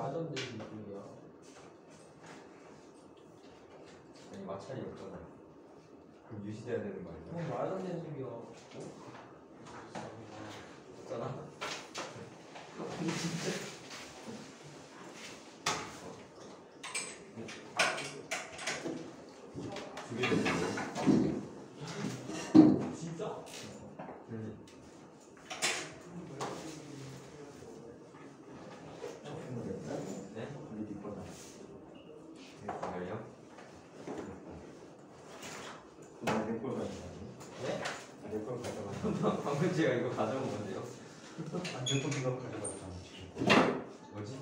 말도 안 되는 소리야. 아니 마찰이 없잖아. 그럼 유지돼야 되는 거 아니야? 뭐 말도 안 되는 소리야. 없잖아. 두개 됐네. 진짜? 음. 네? 우리 뒷 거다. 정말요? 내걸 가져가니? 네? 내걸 가져가니? 방금 제가 이거 가져온 건데요. 네가 가져갔잖아. 뭐지?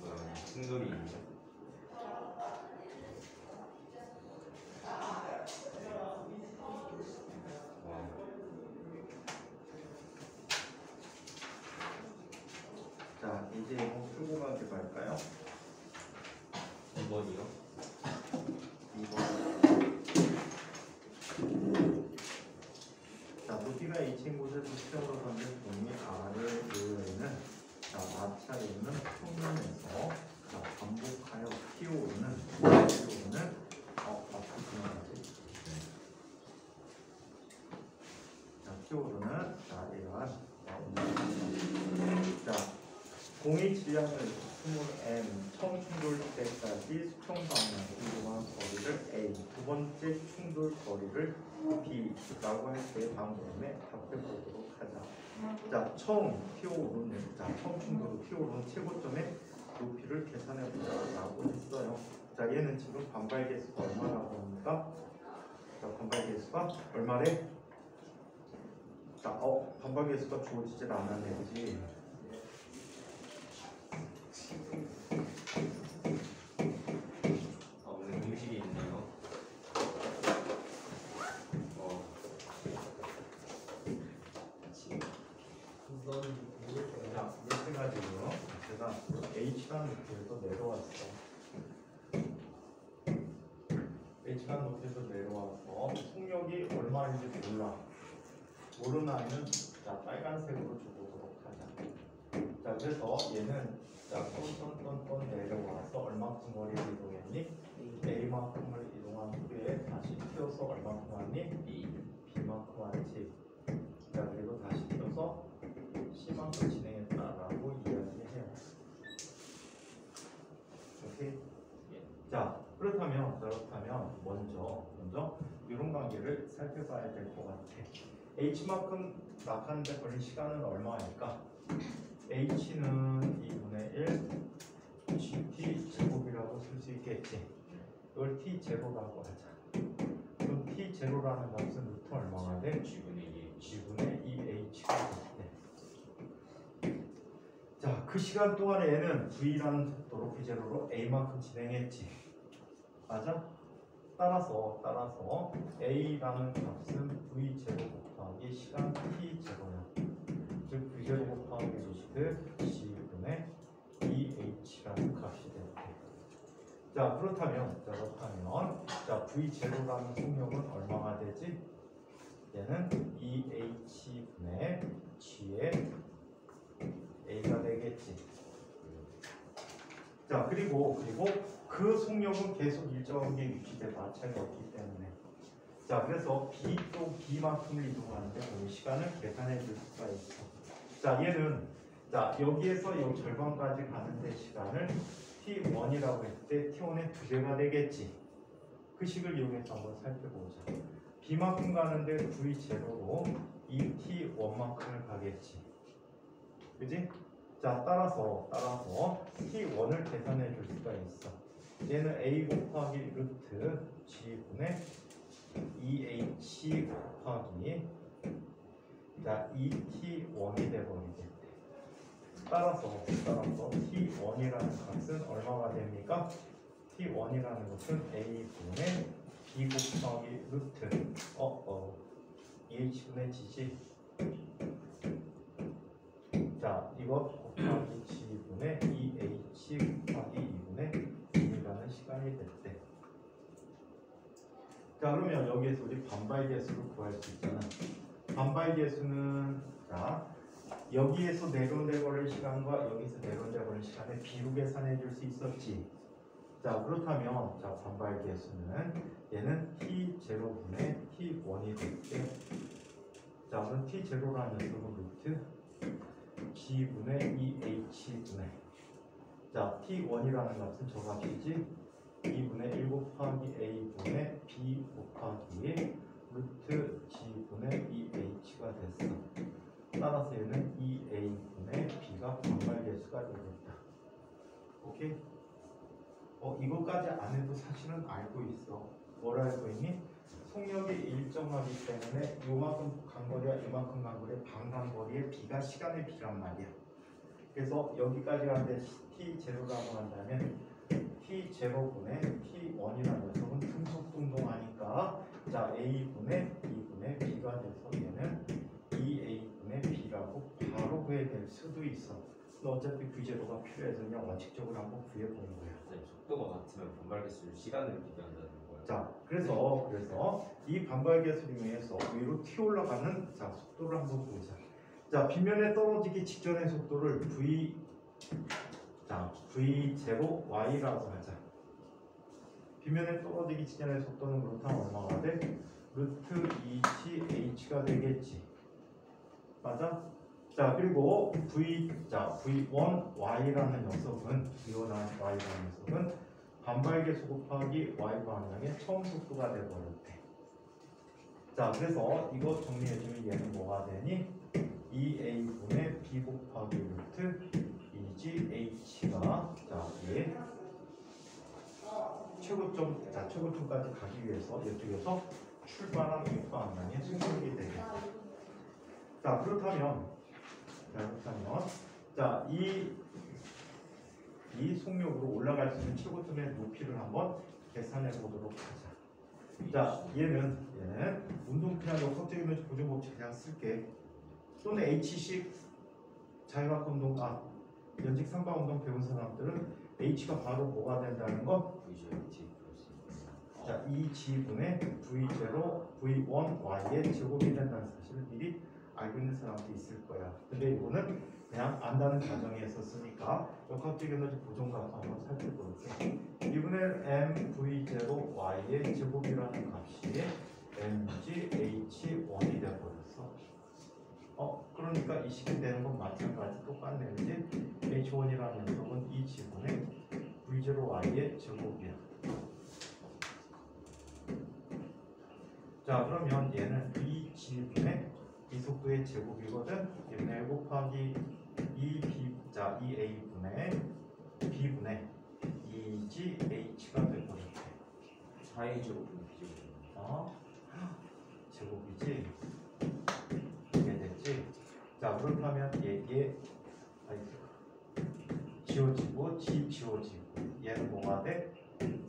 뭐야, 충돌이 있네. 와. 자, 이제 이거 풀고 가게 갈까요? 2번이요? 2번. 자, 높이가 H인 곳에서 수평으로 건든 공이 R을 이루에는 자, 마찰이 있는 평면에서 자, 반복하여 피오르는 피오르는 어, 앞으로 그만하지. 자, 피오르는 자, 이러한 어, 자, 공의 질량을 20m 처음 충돌 때까지 수평 방향으로 이동한 거리를 A 두 번째 충돌 거리를 B라고 할 때 방법에 답해 보도록 하자. 자, 처음 피오르는 자, 처음 충돌 피오르는 최고점의 높이를 계산해 보자 라고 했어요. 자, 얘는 지금 반발 계수가 얼마라고 합니까? 자, 반발 계수가 얼마래? 자, 어, 반발 계수가 주어지질 않았네, 그지? Gracias. 튀어서 얼마큼 왔니? B, B만큼 왔지. 자, 그리고 다시 튀어서 C만큼 진행했다라고 이야기해요. 오케이? 자, 그렇다면, 그렇다면, 먼저, 먼저, 이런 관계를 살펴봐야 될 것 같아. H만큼 낙하는데 걸린 시간은 얼마일까? H는 2분의 1, GT 제곱이라고 쓸 수 있겠지. 이걸 T 제로라고 하자. T 제로라는 값은 루트 얼마가 돼? G분의 2. G분의 2H가 돼. 자, 그 시간 동안에 얘는 V라는 속도로 V0로 A만큼 진행했지. 맞아? 따라서, 따라서 A라는 값은 V0 곱하기 시간 T0야. 즉, V0 곱하기 루트 G분의 2H라는 값이. 자, 그렇다면, 자, 그렇다면, 자, V0라는 속력은 얼마가 되지? 얘는 2h분의 g의 a가 되겠지. 자 그리고 그리고 그 속력은 계속 일정하게 유지돼 마찰이 없기 때문에 자 그래서 b 또 b만큼을 이동하는데 그 시간을 계산해 줄 수가 있어. 자 얘는 자 여기에서 여 절반까지 가는데 시간을 t1이라고 했을 때 t1의 두 배가 되겠지. 그 식을 이용해서 한번 살펴보자. B만큼 가는데 V0로 2T1만큼을 가겠지. 그지? 자, 따라서, 따라서 T1을 계산해 줄 수가 있어. 얘는 A 곱하기 루트 G분의 2H 곱하기 자, 2T1이 돼버리겠대. 따라서, 따라서 T1이라는 값은 얼마가 됩니까? T1이라는 것은 A분의 B 곱하기 루트 어, 어, 2H분의 G지 이것 곱하기 G분의 2H 곱하기 2분의 2라는 시간이 됐대. 자 그러면 여기에서 우리 반발 계수를 구할 수 있잖아. 반발 계수는 자 여기에서 내려내버릴 시간과 여기서 내려내버릴 시간에 비로 계산해 줄 수 있었지. 자 그렇다면 자 반발 계수는 얘는 t 제로분의 t 1이 될게. 자 그럼 t 제로라는 녀석은 루트 g분의 2h분의 자 t1이라는 값은 저 값이지 2분의 1 곱하기 a분의 b 곱하기 루트 g분의 2h가 됐어. 따라서 얘는 2a분의 b가 반발계수가 되겠다. 오케이? 어 이거까지 안 해도 사실은 알고 있어. 뭘 알고 있니? 속력이 일정하기 때문에 요만큼 간거리와 요만큼 간거리의 반간거리의 b가 시간의 b란 말이야. 그래서 여기까지 가는데 t 제로라고 한다면 t 제로분의 t 1이라는 녀석은 등속동동하니까 자 a분의 2분의 b가 돼서 얘는 2a 분의 b라고 바로 구해낼 수도 있어. 너 어차피 그 제도가 필요해서 그냥 원칙적으로 한번 구해보는 거야. 선생님 속도가 같으면 반발 개수를 시간으로 비교한다는 거예요. 자, 그래서 그래서 이 반발계수를 이용해서 위로 튀어 올라가는 자 속도를 한번 보자. 자, 빗면에 떨어지기 직전의 속도를 v 자 v 제로 y라고 하자. 빗면에 떨어지기 직전의 속도는 그렇다면 얼마가 돼? 루트 2t h가 되겠지. 맞아? 자 그리고 v 자 v1 y라는 녀석은 v1 y라는 녀석은 반발계수 곱하기 y 방향의 처음 속도가 돼버렸대. 자, 그래서 이거 정리해주면 얘는 뭐가 되니? 2a분의 b 곱하기 루트 2g h가 자, 얘 최고점, 자, 최고점까지 가기 위해서 이쪽에서 출발한 이 방향의 속력이 되겠다. 자, 그렇다면 자, 그렇다면 자, 이 이 속력으로 올라갈 수 있는 최고점의 높이를 한번 계산해 보도록 하자. 자, 얘는 얘는 운동 피아노 석재기면 고정법칙 그냥 쓸게. 또는 H식 자유학 운동 아 연직 삼바 운동 배운 사람들은 H가 바로 뭐가 된다는 거? 자, 이 지분의 V0, V1, Y의 제곱이 된다는 사실을 미리 알고 있는 사람도 있을 거야. 근데 이거는 그냥 안다는 가정에서 쓰니까 역학적 에너지 보존값 한번 살펴볼게. 이분의 m v0 y의 제곱이라는 값이 mg h1이 되어버렸어. 어, 그러니까 이 식이 되는 건 마찬가지 똑같네, 그지? h1이라는 녀석은 이 지분의 v0 y의 제곱이야. 자, 그러면 얘는 이 지분의 이 속도의 제곱이거든. 1 곱하기 2b 자 2a분의 b분의 2gh가 되버렸대. 4의 제곱은 비교죠. 어? 제곱이지. 이게 됐지. 자 그렇다면 얘얘 아이 지워지고 g 지워지고 얘는 뭐가 돼?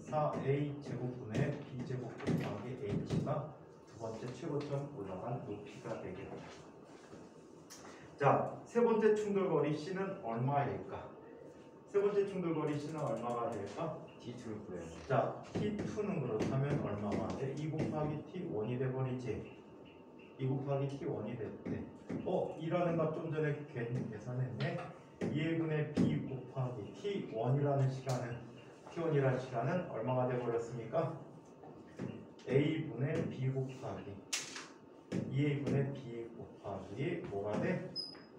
4a 제곱분의 b 제곱 곱하기 h가 두 번째 최고점 올라간 높이가 되겠다. 자, 세 번째 충돌거리 C는 얼마일까? 세 번째 충돌거리 C는 얼마가 될까? T2를 구해요. 자, T2는 그렇다면 얼마가 돼? 2 곱하기 T1이 돼버리지. 2 곱하기 T1이 됐대. 어, 이라는 거좀 전에 계산했네. 2분의 B 곱하기 T1이라는 시간은 T1이라는 시간은 얼마가 돼버렸습니까? A분의 B 곱하기 2A분의 B 곱하기 뭐가 돼?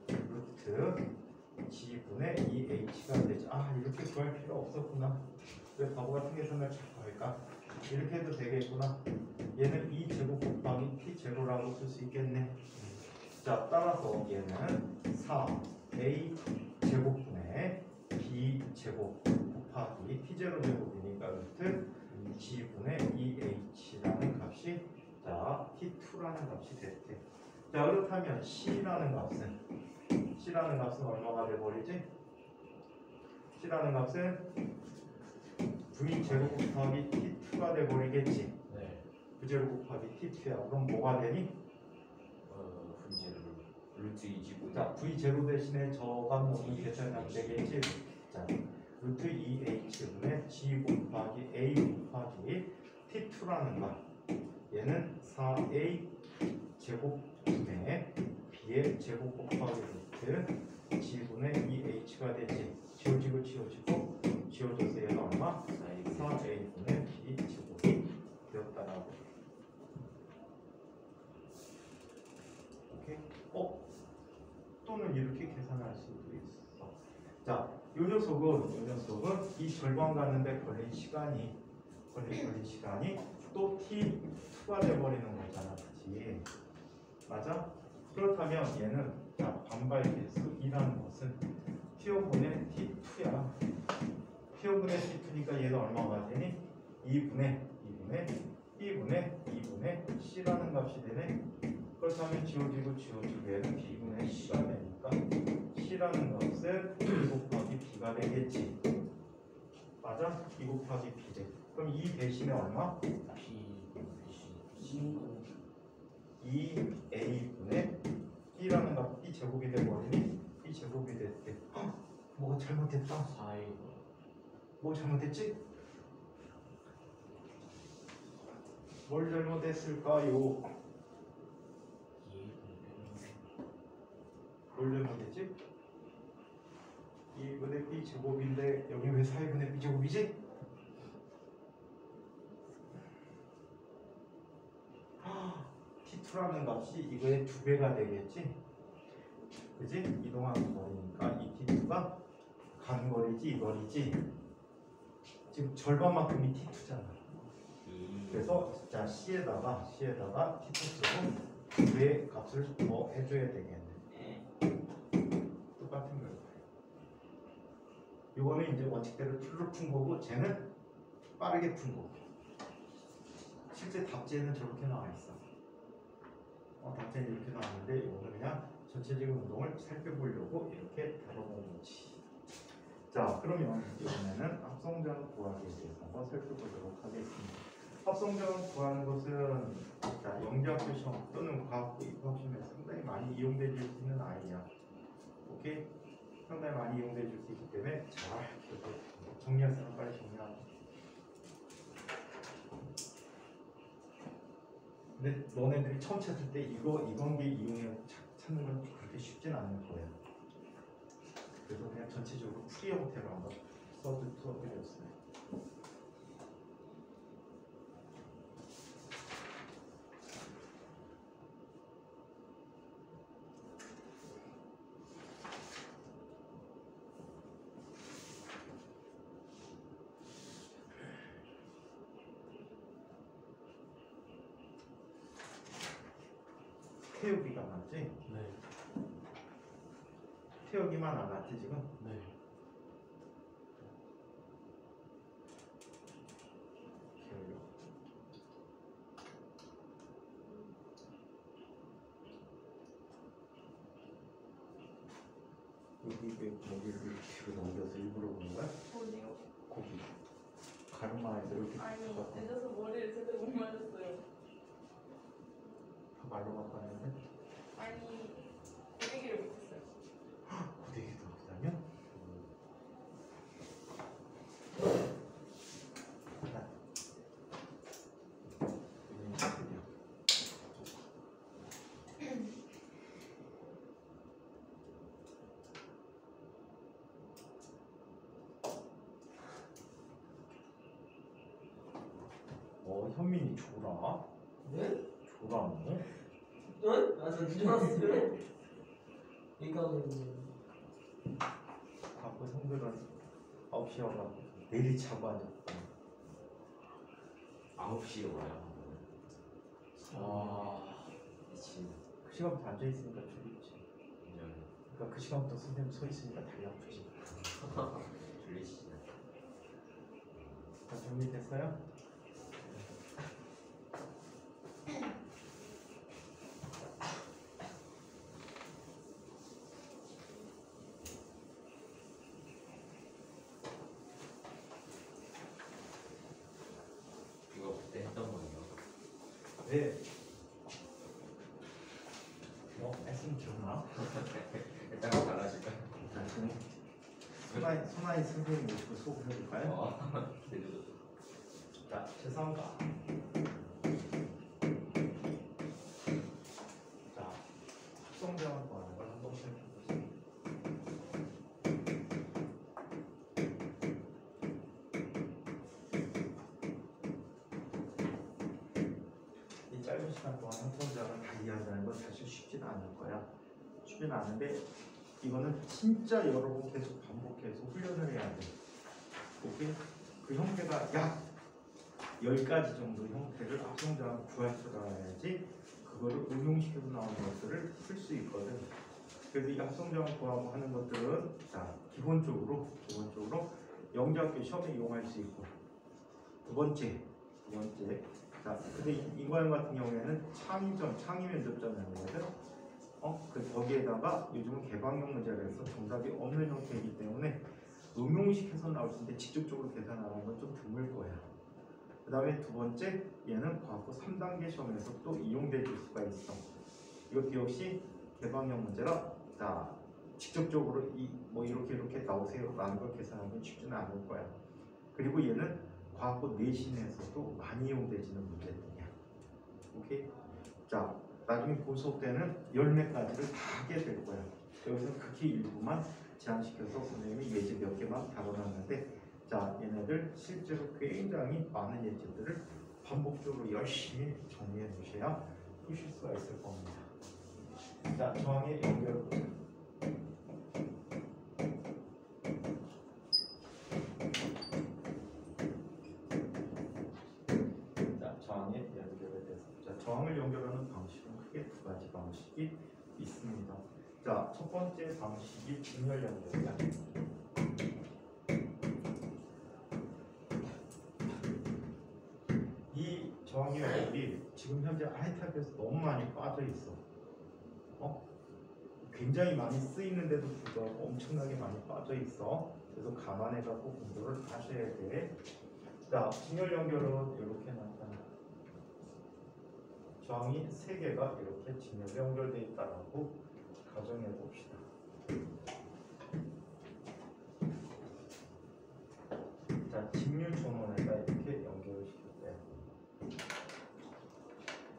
루트 G분의 2H가 되지. 아 이렇게 구할 필요 없었구나. 왜 바보 같은 계산을 자꾸 할까? 이렇게 해도 되겠구나. 얘는 2 제곱 곱하기 T 제로라고 쓸 수 있겠네. 자 따라서 얘는 4A 제곱분의 B 제곱 곱하기 T 제로 제곱이니까 루트 G분의 2H라는 값이 자 T2라는 값이 됐대. 자 그렇다면 C라는 값은 C라는 값은 얼마가 돼버리지? C라는 값은 V 제곱 곱하기 T2가 돼버리겠지. 네. V 제곱 곱하기 T2야. 그럼 뭐가 되니? 어, VG를 루트 25. 자, V0 대신에 저감 넣으면 계산하면 되겠지? 자, 루트 2H분의 G 곱하기 A 곱하기 T2라는 거. 얘는 4A 제곱분의 B의 제곱 곱하기 루트 G분의 2H가 되지. 지워지고 지워지고 지워져서 얘는 얼마? 4A분의 B 제곱이 되었다라고. 오케이? 어? 또는 이렇게 계산할. 자, 요 녀석은 요 녀석은 이 절반 가는데 걸린 시간이 걸린 걸린 시간이 또 t2가 돼버리는 거잖아, 그렇지? 맞아? 그렇다면 얘는 자 반발 개수이라는 것은 t분의 t2야. t분의 t2니까 얘는 얼마가 되니? 2분의 2분의 2분의 2분의 c라는 값이 되네. 그렇다면 지워지고 지워지고 얘는 b분의 c가 되니 까 c라는 값은 2 곱하기 b가 되겠지. 맞아? 2 곱하기 b 돼. 그럼 이 대신에 얼마? B C 2a분의 b라는 값 b 제곱이 돼버리니 b 제곱이 됐대. 헉, 뭐가 잘못됐다. 4A 뭐 잘못됐지? 뭘 잘못했을까요? 뭘 잘못했지? 2분의 b 제곱인데 여기 왜 4분의 b 제곱이지? t2라는 값이 이거의 두 배가 되겠지? 그지? 이동하는 거리니까 이 t2가 가는 거리지 이 거리지 지금 절반만큼이 t2잖아 그래서 자 c에다가 c에다가 t2 쓰고 두 배의 값을 더 해줘야 되겠네 똑같은 거예요 요거는 이제 원칙대로 툴로 푼 거고 쟤는 빠르게 푼 거고 실제 답지에는 저렇게 나와 있어. 어, 답지에는 이렇게 나왔는데 이거는 그냥 전체적인 운동을 살펴보려고 이렇게 다뤄본 거지. 자 그러면 이번에는 합성전 구하기에 대해서 한번 살펴보도록 하겠습니다. 합성전 구하는 것은 자, 영재학교 시험 또는 과학고 입학 시험에 상당히 많이 이용될 수 있는 아이야. 오케이? 상당히 많이 이용될 수 있기 때문에 잘 정리할 사람 빨리 정리하고. 근데 너네들이 처음 찾을 때 이거 이 관계 이용해 찾는 건 그렇게 쉽진 않을 거야. 그래서 그냥 전체적으로 풀이 형태로 한번 써드 써드렸어요 태우기가 맞지? 네. 태우기만 안 왔지 지금? 네. 태우기 여기 왜 거기를 뒤로 넘겨서 일부러 보는 거야? 어디요? 거기 가르마에서 이렇게 아니 갖고 늦어서 머리를 제대로 못 말렸어요. 다 말로 갖고 왔는데 아니 고데기를 못했어요. 고데기도 없다면? 어 현민이 줘라 네? 줘라 너 네? 아, 저 들었어요. 이거는 바쁜 형들은 9시에 와가지고 내일이 자고 앉았다 9시에 와요. 아, 미친. 그 시간부터 앉아 있으니까 졸립지 인정. 그러니까 그 시간부터 선생님 서 있으니까 다리 아프지 졸리시네. 다 정리됐어요? 이거 그때 했던 어? 기억나? 되나? 일단 달라질까? 소나이, 소나이 선생님 모시고 수업을 해볼까요? 어. 기대돼도. 자, 제 않은데 이거는 진짜 여러 번 계속 반복해서 훈련을 해야 돼. 오케이? 그 형태가 약 10가지 정도 형태를 합성자가 구할 줄 알아야지 그거를 응용시켜서 나오는 것들을 풀 수 있거든. 그래서 이 합성자를 구하고 하는 것들은 자 기본적으로 기본적으로 영재학교 시험에 이용할 수 있고 두 번째 두 번째 자 근데 이- 이과형 같은 경우에는 창의점 창의 면접점이거든. 어? 그 거기에다가 요즘은 개방형 문제라 해서 정답이 없는 형태이기 때문에 응용시켜서 나올 수 있는데 직접적으로 계산하는 건 좀 드물 거야. 그 다음에 두 번째 얘는 과학고 3단계 시험에서 또 이용될 수가 있어. 이것도 역시 개방형 문제라 자 직접적으로 이 뭐 이렇게 이렇게 나오세요 라는 걸 계산하면 쉽지는 않을 거야. 그리고 얘는 과학고 내신에서도 많이 이용되지는 문제들이야. 오케이? 자 나중에 열몇 가지를 다 하게 될 거야. 여기서 극히 일부만 제한시켜서 선생님이 예제 몇 개만 다뤄놨는데 자 얘네들 실제로 굉장히 많은 예제들을 반복적으로 열심히 정리해 주셔야 푸실 수가 있을 겁니다. 자 저항의 연결 자 저항의 연결에 대해서 자 저항을 연결하는 방식은 크게 두 가지 방식이 있습니다. 자 첫 번째 방식이 연결이야. 이 저항의 연결이 지금 현재 아이탑에서 너무 많이 빠져 있어. 어? 굉장히 많이 쓰이는데도 불구하고 엄청나게 많이 빠져 있어. 그래서 감안해 갖고 공부를 하셔야 돼. 자, 직렬 연결은 이렇게 나 저항이 세 개가 이렇게 직렬 연결돼 있다라고 가정해 봅시다. 자, 직류 전원에다 이렇게 연결을 시켰대요.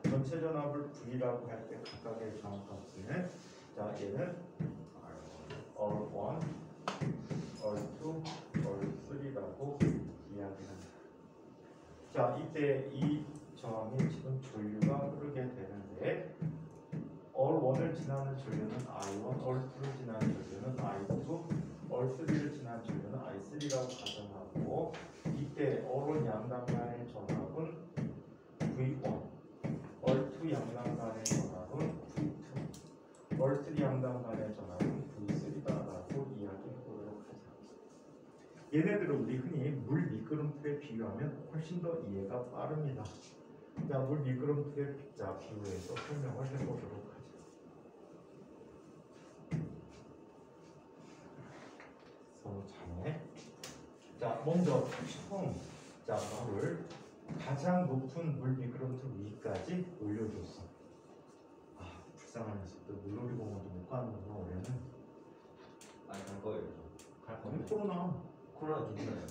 전체 전압을 V라고 할 때 각각의 저항값을 자, 얘는 R1, R2, R3라고 이야기합니다. 자, 이때 이 저항이 지금 전류가 흐르게 되는데 R1을 지나는 전류는 I1, R2를 지나는 전류는 I2, R3를 지나는 전류는 I3라고 가정하고 이때 R1 양당 간의 전압은 V1, R2 양당 간의 전압은 V2, R3 양당 간의 전압은 V3다라고 이야기해보도록 하자. 얘네들을 우리 흔히 물 미끄럼틀에 비유하면 훨씬 더 이해가 빠릅니다. 자, 물 미끄럼틀에 비- 자, 비유해서 설명을 해보도록 하자. 서로 잘해. 자, 먼저 처음 자, 너를 가장 높은 물 미끄럼틀 위까지 올려줬어. 아, 불쌍한 녀석들 물놀이 공원도 못 가는구나 올해는. 아니 갈 거예요. 갈 거면 코로나. 코로나 괜찮아요.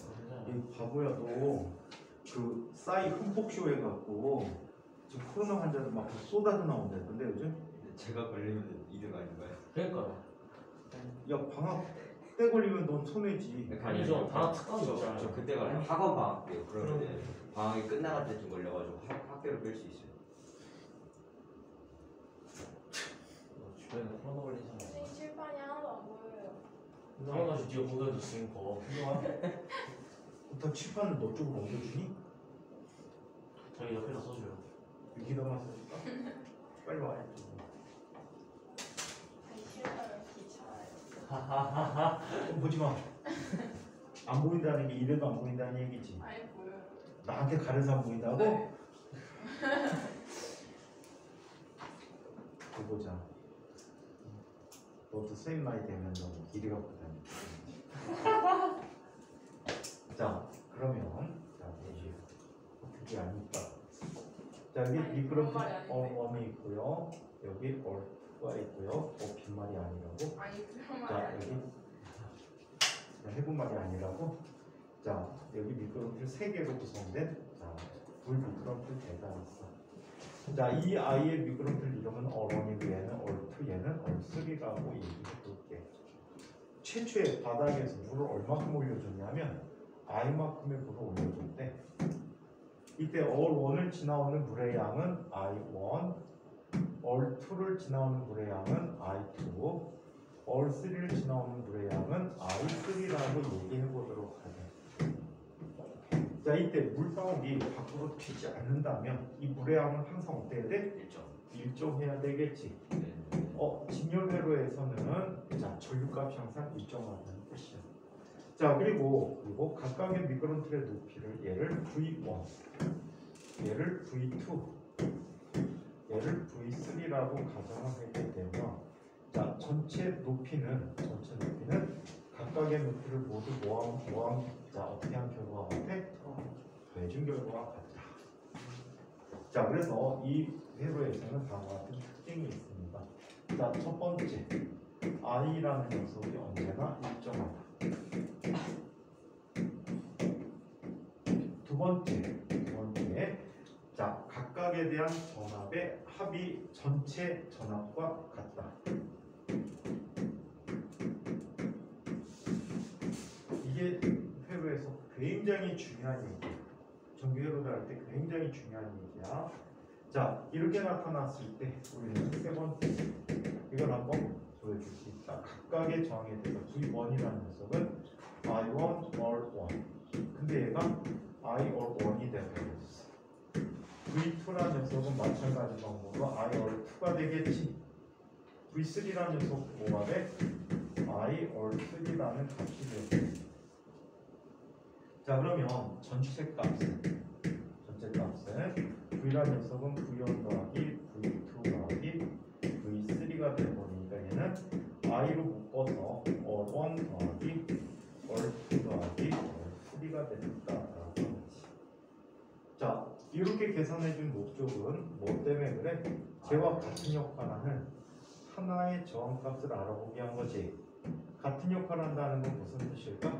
이 바보야 너 그 싸이 흠뻑쇼 해갖고 지금 코로나 환자들 막 쏟아져 나온다던데 요즘 제가 걸리면 2등 아닌가요? 그러니까요. 야 방학 때 걸리면 넌 손해지 아니죠. 방학 특강이 저, 그때가 학원 방학 때요. 그러면 그럼. 방학이 끝나갈 때쯤 걸려가지고 학, 학교를 뺄 수 있어요. 뭐 주변에 코로나 걸린 사람. 선생님 칠판이 하나도 안 보여요. 당연하지 네가 공부해도 있으니까. 일단 칠판을 너 쪽으로 옮겨주니? 자기 옆에다 써줘요. 여기다가 써줄까? 빨리 와야지 아니 싫어요. 귀찮아요. 좀 보지 마 안 보인다는 게 이래도 안 보인다는 얘기지 아니 보여요. 나한테 가려서 안 보인다고? 네. 그 보자 너도 선생님 나이 되면 너 길이 갖고 다니 자 그러면 안 있다 자 여기 미끄럼. 어, 웜이 있고요 여기 얼 L2가 있고요. 어, 빈말이 아니라고. 말이 자. 여기 해본 말이 아니라고. 자 여기 미끄럼틀 세 개로 구성된 자불 미끄럼틀 대가 있어. 자이 아이의 미끄럼틀 이름은 어런이고 얘는 얼투 얘는 얼쓰리라고 얘기해 볼게. 최초에 바닥에서 물을 얼마큼 올려줬냐면 I만큼의 물을 올려줬대. 이때 얼1을 지나오는 물의 양은 I1, 얼2를 지나오는 물의 양은 I2, 얼3를 지나오는 물의 양은 I3라고 얘기해 보도록 하게. 자, 이때 물방울이 밖으로 튀지 않는다면 이 물의 양은 항상 어때야 돼? 일점. 일정해야 되겠지. 네. 어, 진열회로에서는 자 전류값이 항상 일정하다는 뜻이야. 자 그리고 그리고 각각의 미끄럼 틀의 높이를 얘를 V1, 얘를 V2, 얘를 V3라고 가정을 하게 되면 자 전체 높이는 전체 높이는 각각의 높이를 모두 모함 모함 자 어떻게 한 결과가 같아? 대중 결과가 같다. 자 그래서 이 회로에서는 다음과 같은 특징이 있습니다. 자, 첫 번째, i라는 녀석이 언제나 일정하다. 두 번째, 두 번째, 자, 각각에 대한 전압의 합이 전체 전압과 같다. 이게 회로에서 굉장히 중요한 얘기야. 정규 회로를 할 때 굉장히 중요한 얘기야. 자, 이렇게 나타났을 때 우리는 세 번째 이걸 한번 보여줄 수 있다. 각각의 저항에 대해서 V1이라는 녀석은 I1 or 1. 근데 얘가 I or 1이 되어버렸어. V2라는 녀석은 마찬가지 방법으로 I or 2가 되겠지. V3라는 녀석 뭐가 돼? I or 3라는 값이 되겠지. 자 그러면 전체 값은 전체 값은 V라는 녀석은 V1 더하기 V2 더하기 V3가 되어버리니까 얘는 I로 묶어서 얼1 더하기 얼2 더하기 얼3가 되겠다라고 하지. 자 이렇게 계산해준 목적은 뭐 때문에 그래? 쟤와 같은 역할하는 하나의 저항값을 알아보게 한 거지. 같은 역할을 한다는 건 무슨 뜻일까?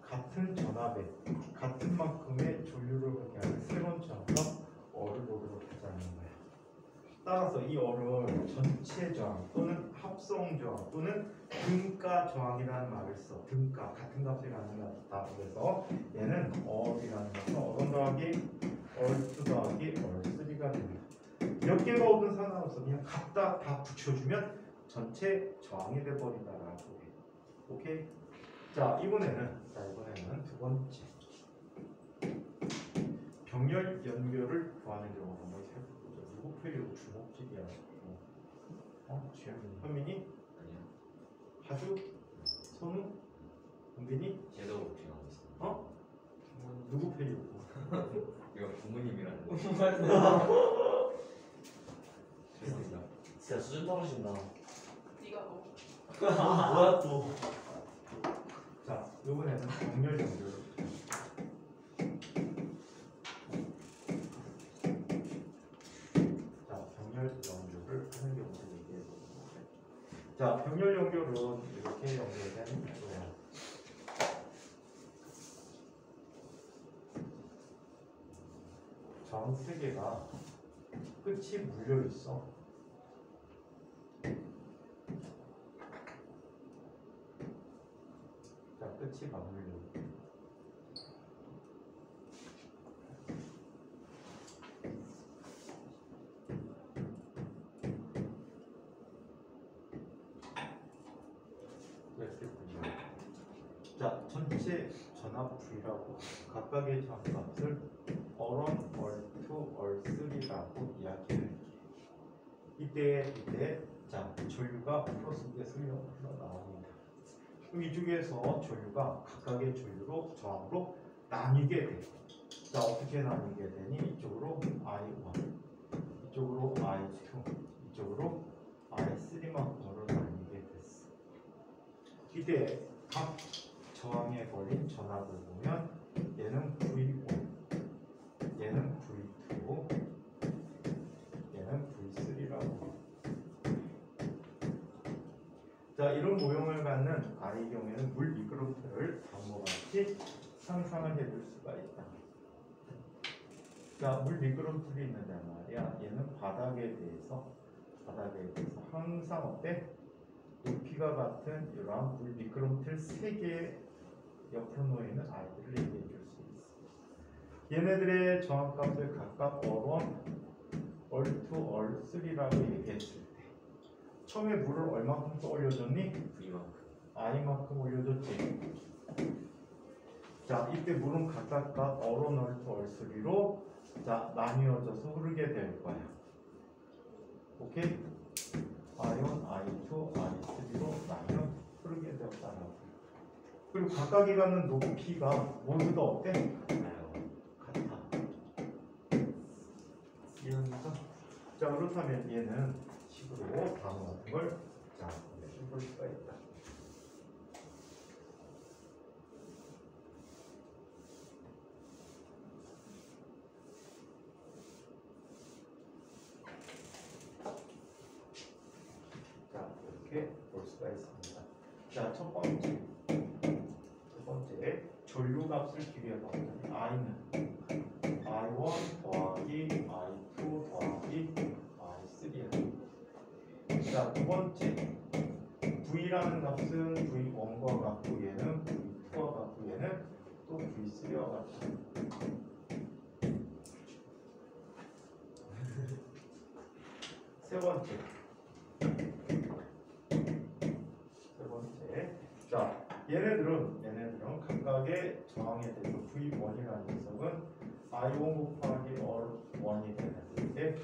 같은 전압에 같은 만큼의 전류를 그렇게 하는 새로운 저항값 어를 보도록 하자는 거야. 따라서 이 어를 전체 저항 또는 합성 저항 또는 등가 저항이라는 말을 써. 등가 같은 갖는 거다. 그래서 얘는 어이라는 것은 어떤 더하기 얼2 더하기 얼3가 됩니다. 몇 개가 오든 상관없어. 그냥 갖다 다 붙여주면 전체 저항이 돼버린다라고 해. 오케이? 자 이번에는 자 이번에는 두 번째 병렬 연결을 구하는 경우 누구 표현 주목질이야. 어? 주현민. 현민이? 아니요. 하주? 선우? 은빈이? 제도 진행하고 있습니다. 어? 누구 표현이고? 이거 부모님이라는 거. 죄송합니다. 진짜 수준 떨어진다. 네가 뭐 뭐야 또? 자 이번에는 병렬 연결. 자 병렬 연결을 하는 경우를 얘기해 보도록 해. 자 병렬 연결은 이렇게 연결되는 거야. 전세 개가 끝이 물려 있어. 자 끝이 맞물려. 있고. 이렇게 물려. 있고. 자 전체 V라고 각각의 전압값을 얼원, 얼투, 얼쓰리라고 이야기를 이때 이때 자 전류가 플러스에 흘러 흘러나옵니다. 그럼 이쪽에서 전류가 각각의 전류로 저항으로 나뉘게 돼. 자 어떻게 나뉘게 되니 이쪽으로 I1, 이쪽으로 I2, 이쪽으로 I3만큼으로 나뉘게 됐어. 이때 각 저항에 걸린 전압을 보면 얘는 V1, 얘는 V2, 얘는 V3라고 자 이런 모형을 갖는 아이의 경우에는 물 미끄럼틀을 다음과 같이 상상을 해볼 수가 있다. 자, 물 미끄럼틀이 있는데 말이야. 얘는 바닥에 대해서 바닥에 대해서 항상 어때? 높이가 같은 이러한 물 미끄럼틀 세 개의 옆으로 놓여 있는 아이들을 얘기해 줄 수 있어. 얘네들의 정확값을 각각 얼원, 얼투, 얼쓰리라고 얘기했을 때 처음에 물을 얼마큼 떠올려줬니? V만큼 i만큼 올려줬지. 자, 이때 물은 각각각 얼원, 얼투, 얼쓰리로 자 나뉘어져서 흐르게 될 거야. 오케이? I1, I2, I3로 나뉘어 흐르게 되었다라고. 그리고 각각이 갖는 높이가 모두 다 어때? 같아. 이해합니까? 자 그렇다면 얘는 식으로 다음 같은 걸 자, 볼 수가 있다. 자, 이렇게 볼 수가 있습니다. 자, 첫 번째. 첫 번째. 전류 값을 기계해 봤더니 i는 i1 더하기 i2 더하기 i3야. 자, 두 번째. v라는 값은 v1과 같고 얘는 v2와 같고 얘는 또 v3와 같다. 세 번째. 세 번째. 자, 얘네들은 얘네들은 각각의 저항에 대해서 V1이라는 녀석은 I1 곱하기 R1이 되는데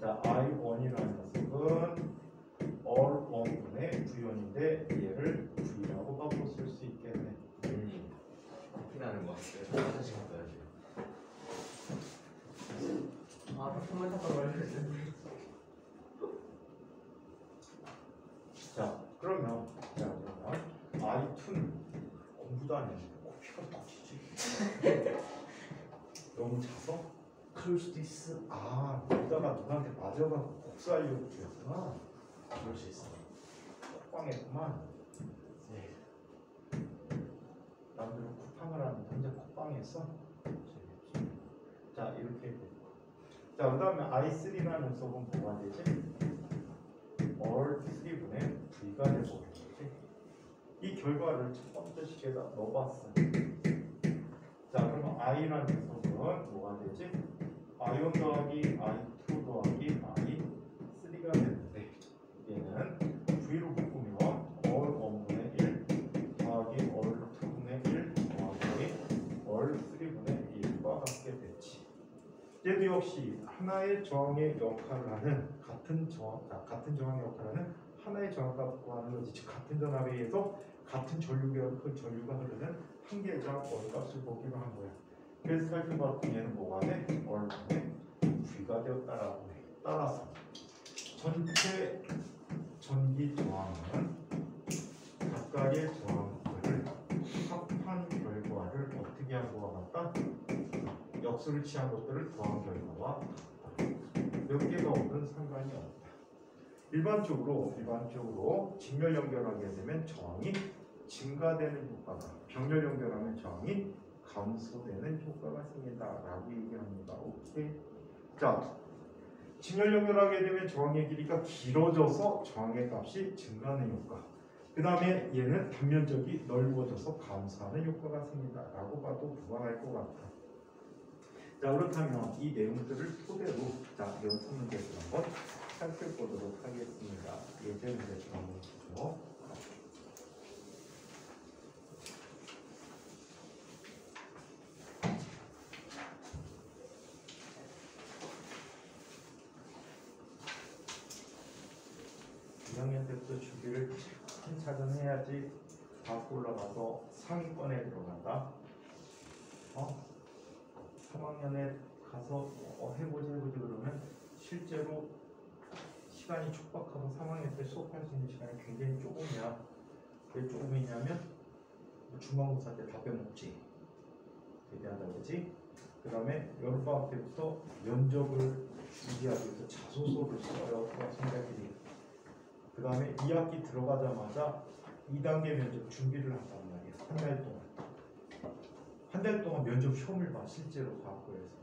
자, I1이라는 녀석은 R1분의 V1인데 얘를 V라고 바꿔 쓸 수 있겠네. 음 커피 나는 것 같아요. 화장실 갔다 와야지. 아, 정말 잠깐 말했 그럴 수도 있어. 아, 그러다가 누구한테 맞아가지고 복수하려고 그랬구나. 그럴 수 있어. 콧방했구만. 네. 남들은 쿠팡을 하는데 혼자? 재밌지. 자, 이렇게 됐고. 자, 그 다음에 I3라는 녀석은 뭐가 되지? all 3분의 V가 되고 있지. 이 결과를 첫 번째 식에다 넣어봤어. 자, 그러면 I라는 녀석은 뭐가 되지? I1 더하기 I2 더하기 I3가 되는데 얘는 V로 묶으면 all 1분의 1 더하기 all 2분의 1 더하기 all 3분의 1과 같게 되지. 얘도 역시 하나의 저항의 역할을 하는 같은 저항, 아, 같은 저항의 역할을 하는 하나의 저항값 구하는 거지. 즉 같은 전압에 의해서 같은 전류가 그 전류가 흐르는 한 개의 저항 원값을 보기로 한 거야. 그래서 살펴봤더니 얘는 뭐가 돼? 얼분의 V가 되었다라고 해. 따라서 전체 전기 저항은 각각의 저항들을 합한 결과를 어떻게 한 거와 같다? 역수를 취한 것들을 더한 결과와. 몇 개가 오든 상관이 없다. 일반적으로 일반적으로 직렬 연결하게 되면 저항이 증가되는 효과가 병렬 연결하면 저항이 감소되는 효과가 생긴다라고 얘기합니다. 오케이. 자, 직렬 연결하게 되면 저항의 길이가 길어져서 저항의 값이 증가하는 효과. 그 다음에 얘는 단면적이 넓어져서 감소하는 효과가 생긴다라고 봐도 무방할 것 같다. 자 그렇다면 이 내용들을 토대로 자 연습 문제를 한번 살펴보도록 하겠습니다. 예제 한번 보죠. 이학년 때부터 준비를 차근차근 해야지 밖 올라가서 상위권에 들어간다. 어? 3학년에 가서 어, 해보지 해보지 그러면 실제로 시간이 촉박하고 3학년 때 수업할 수 있는 시간이 굉장히 조금이야. 왜 조금이냐면 뭐 중간고사 때다 빼먹지. 대비하다 그지? 그 다음에 여름방학 때부터 면접을 준비하기 위해서 자소서를 써요. 수학생들끼리. 그 다음에 2학기 들어가자마자 2단계 면접 준비를 한단 말이야. 한 달 동안. 한 달 동안 면접 시험을 봐, 실제로 과학고에서.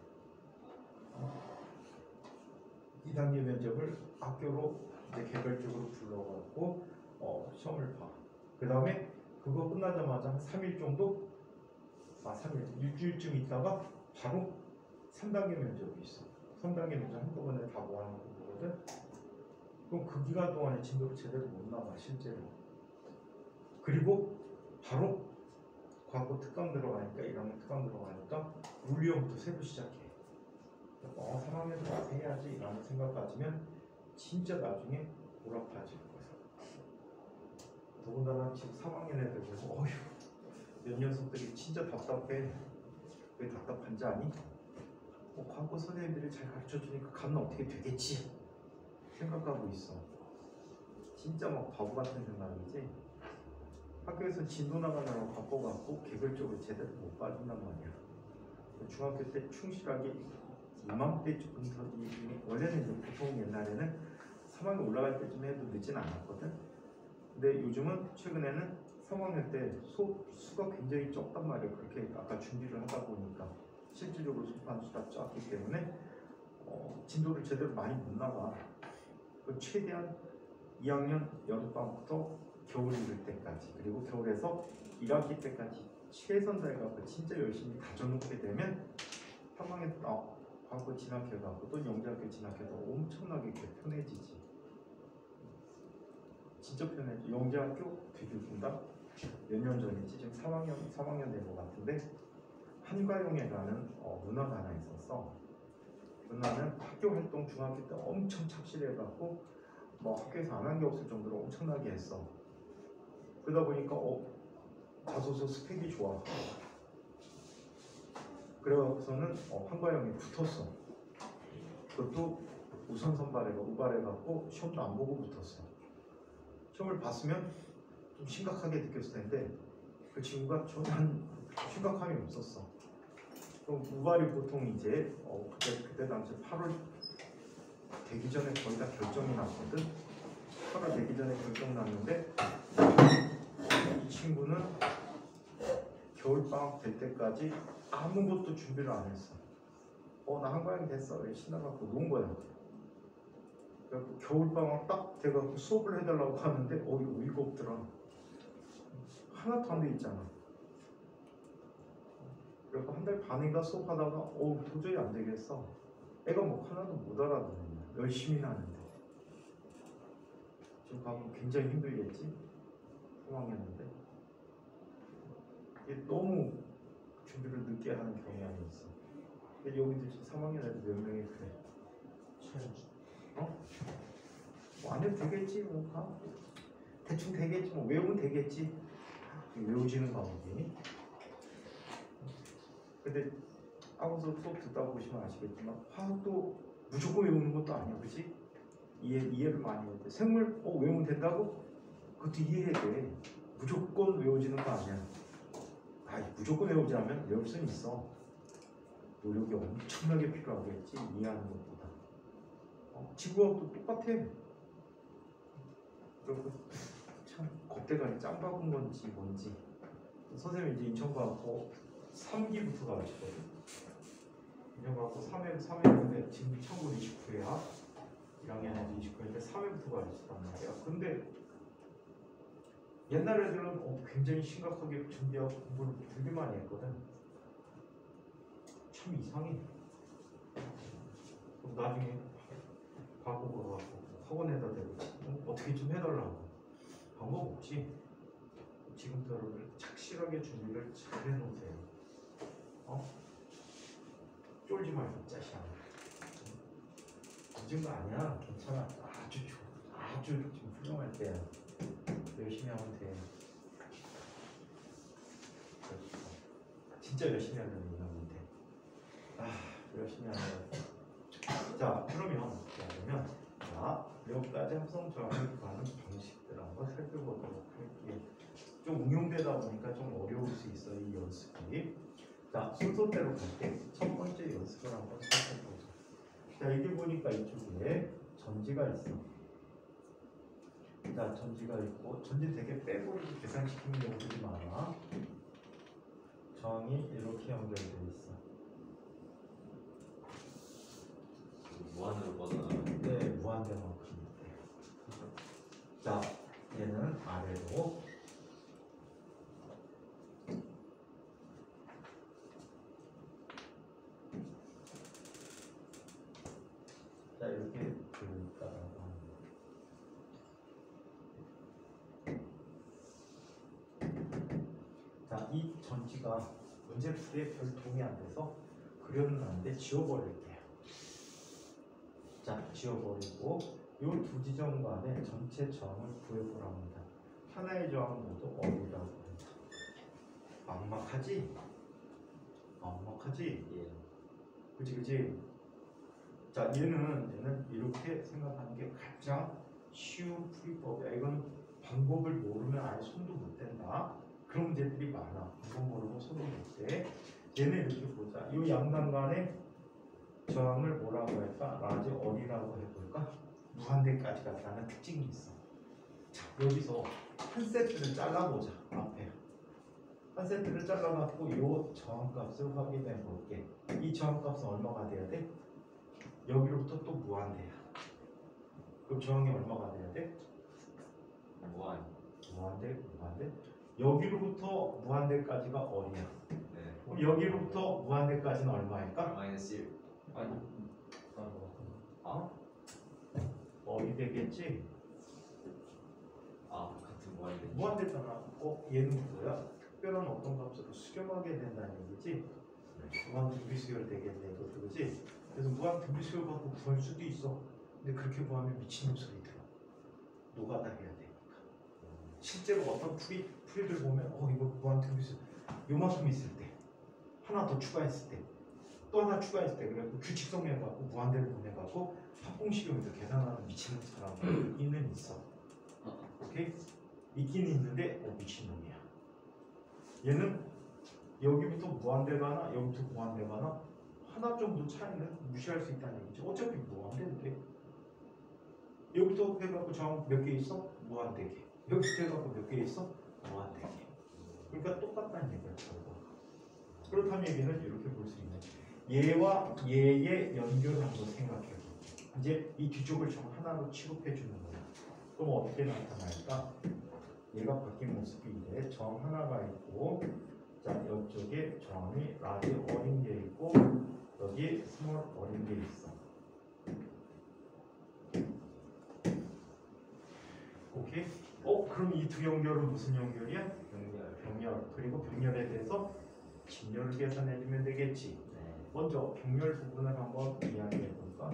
2단계 면접을 학교로 이제 개별적으로 불러갖고 어, 시험을 봐. 그 다음에 그거 끝나자마자 한 3일 정도, 아 3일, 일주일쯤 있다가 바로 3단계 면접이 있어. 3단계 면접 한꺼번에 다 모아놓은 거거든. 그럼 그 기간 동안에 진도를 제대로 못 나가 실제로. 그리고 바로 과거 특강 들어가니까 1학년 특강 들어가니까 물리형부터 새로 시작해. 어 3학년 와서 해야지 라는 생각 가지면 진짜 나중에 보라파질 거야. 더군다나 지금 3학년 애들 보고 어휴 몇 녀석들이 진짜 답답해. 왜 답답한지 아니? 어, 과거 선생님들이 잘 가르쳐 주니까 가면 어떻게 되겠지 생각하고 있어. 진짜 막 바보 같은 생각이지. 학교에서 진도 나가느라고 바빠갖고 개별적으로 제대로 못 봐준단 말이야. 중학교 때 충실하게 이맘때부터 이- 원래는 이제 보통 옛날에는 3학년 올라갈 때쯤 해도 늦진 않았거든. 근데 요즘은 최근에는 3학년 때 수업 수가 굉장히 적단 말이야. 그렇게 아까 준비를 하다 보니까 실질적으로 수업한 수가 적기 때문에 어, 진도를 제대로 많이 못 나가. 그 최대한 2학년 여름방부터 겨울 이를 때까지 그리고 겨울에서 1학기 때까지 최선 다해갖고 진짜 열심히 다져놓게 되면 3학년 어, 과거 진학해갖고 또 영재학교 진학해도 엄청나게 그 편해지지. 진짜 편해지. 영재학교 되게 웃긴다. 몇 년 전이지 지금 3학년 3학년 된 것 같은데 한과용회라는 어, 문화가 하나 있었어. 누나는 학교 활동 중학교 때 엄청 착실해갖고 뭐 학교에서 안 한 게 없을 정도로 엄청나게 했어. 그러다 보니까 어 자소서 스펙이 좋아. 그래서는 어, 한과영이 붙었어. 그것도 우선 선발해가 우발해갖고 시험도 안 보고 붙었어. 시험을 봤으면 좀 심각하게 느꼈을 텐데 그 친구가 전혀 한 심각함이 없었어. 그럼 우발이 보통 이제 어, 그때 그때 당시 8월 되기 전에 거의 다 결정이 났거든. 8월 되기 전에 결정 났는데 이 친구는 겨울 방학 될 때까지 아무것도 준비를 안 했어. 어 나 한과영 됐어. 왜 신나갖고 논 거야. 그래갖고 겨울 방학 딱 돼갖고 수업을 해달라고 하는데 어 이거 의가 없더라. 하나도 안 돼 있잖아. 그래서 한달 반인가 수업하다가 어 도저히 안 되겠어. 애가 뭐 하나도 못 알아듣는 거야. 열심히 하는데. 지금 가면 굉장히 힘들겠지? 3학년인데. 이게 너무 준비를 늦게 하는 경향이 있어. 근데 여기도 지금 3학년 애들 몇 명이 그래. 최연주. 뭐안 해도 되겠지 뭐 가. 대충 되겠지 뭐 외우면 되겠지 외우지는 과목이 근데 아무서 수업 듣다 보시면 아시겠지만 화학도 무조건 외우는 것도 아니야 그치? 이해, 이해를 많이 해야 돼 생물 어 외우면 된다고? 그것도 이해해야 돼. 무조건 외워지는 거 아니야. 아 무조건 외우자면 외울 수는 있어. 노력이 엄청나게 필요하겠지 이해하는 것보다. 어, 지구하고도 똑같아. 그리고 참짱 박은 건지 뭔지. 선생님이 이제 인천과학고 3기부터 가르치거든. 인천과학고 3회 3회인데 지금 1929회야 1학년에도 29회인데 3회부터 가르치단 말이야. 근데 옛날 애들은 어, 굉장히 심각하게 준비하고 공부를 되게 많이 했거든. 참 이상해. 그럼 나중에 과거로 가고 학원에다 대고 어, 어떻게 좀 해달라고. 방법 없지. 지금부터를 착실하게 준비를 잘 해놓으세요. 어? 쫄지 말고 짜시야 늦은 거 아니야. 괜찮아. 아주 좋아. 아주 지금 훌륭할 때야 열심히 하면 돼 진짜 열심히 하면 이하면 돼 아 열심히 하면 자 그러면 자 몇 가지 합성 조합을 구하는 방식들 한번 살펴보도록 할게요. 좀 응용되다 보니까 좀 어려울 수 있어 이 연습이. 자 순서대로 갈게. 첫 번째 연습을 한번 살펴보자. 자 여기 보니까 이쪽에 전지가 있어 자 전지가 있고 전지 되게 빼버리고 계산시키는 경우들이 많아. 정이 이렇게 연결돼 있어. 무한으로 뻗어나가는 네, 무한대만큼 돼. 자, 얘는 아래로. 자, 이렇게 그을까라고 하는 거. 자, 이 전지가 문제 풀이에 별 도움이 안 돼서 그려놨는데 지워버릴게요. 자, 지워버리고 이 두 지점 간의 전체 저항을 구해보라고 합니다. 하나의 저항은 모두 어디라고 합니다. 막막하지? 막막하지? 예. 그지 그지? 자 얘는 얘는 이렇게 생각하는 게 가장 쉬운 풀이법이야. 이건 방법을 모르면 아예 손도 못 댄다. 그런 문제들이 많아. 방법 모르고 못 대. 얘는 이렇게 보자. 이 양단 간의 저항을 뭐라고 할까? large R이라고 해볼까? 무한대까지 갔다는 특징이 있어. 자 여기서 한 세트를 잘라보자. 앞에 한 세트를 잘라갖고 이 저항값을 확인해 볼게. 이 저항값은 얼마가 돼야 돼? 여기로부터 또 무한대야. 그럼 저항이 얼마가 돼야 돼? 무한. 무한대, 무한대. 여기로부터 무한대까지가 어디야? 네. 그럼 여기로부터 무한대까지는 얼마일까? 마이너스 1. 아니. 아? 어디 되겠지? 아 같은 무한대. 무한대잖아. 어, 얘는 뭐야? 특별한 어떤 값으로 수렴하게 된다는 얘기지? 무한 등비수열 되겠네, 이것도 그지? 그래서 무한 등비수열 갖고 구할 수도 있어. 근데 그렇게 구하면 미친놈 소리 들어. 노가다 해야 되니까. 실제로 어떤 풀이, 풀이들 보면, 어, 이거 무한 등비수열. 요만큼 있을 때, 하나 더 추가했을 때, 또 하나 추가했을 때, 그래서 규칙 성명갖고 무한대를 보내 갖고 합공식으로 계산하는 미친놈 사람 있는 있어. 오케이? 있긴 있는데 어, 미친 놈이야. 얘는 여기부터 무한대가 하나, 여기부터 무한대가 하나, 하나 정도 차이는 무시할 수 있다는 얘기죠. 어차피 무한대인데. 여기부터 해갖고 저항 몇개 있어? 무한대개. 여기부터 해갖고 몇개 있어? 무한대개. 그러니까 똑같다는 얘기야. 그렇다면 얘기는 이렇게 볼 수 있는 얘와 얘의 연결을 한번 생각해 보 이제 이 뒤쪽을 저항 하나로 취급해 주는 거야. 그럼 어떻게 나타날까? 얘가 바뀐 이래 저항 하나가 있고 자 이쪽에 저항이 large R인 게 있고 여기 small r인 게 있어 오케이? 어 그럼 이 두 연결은 무슨 연결이야? 병렬. 병렬 그리고 병렬에 대해서 직렬을 계산해 주면 되겠지 네. 먼저 병렬 부분을 한번 이야기해 볼까?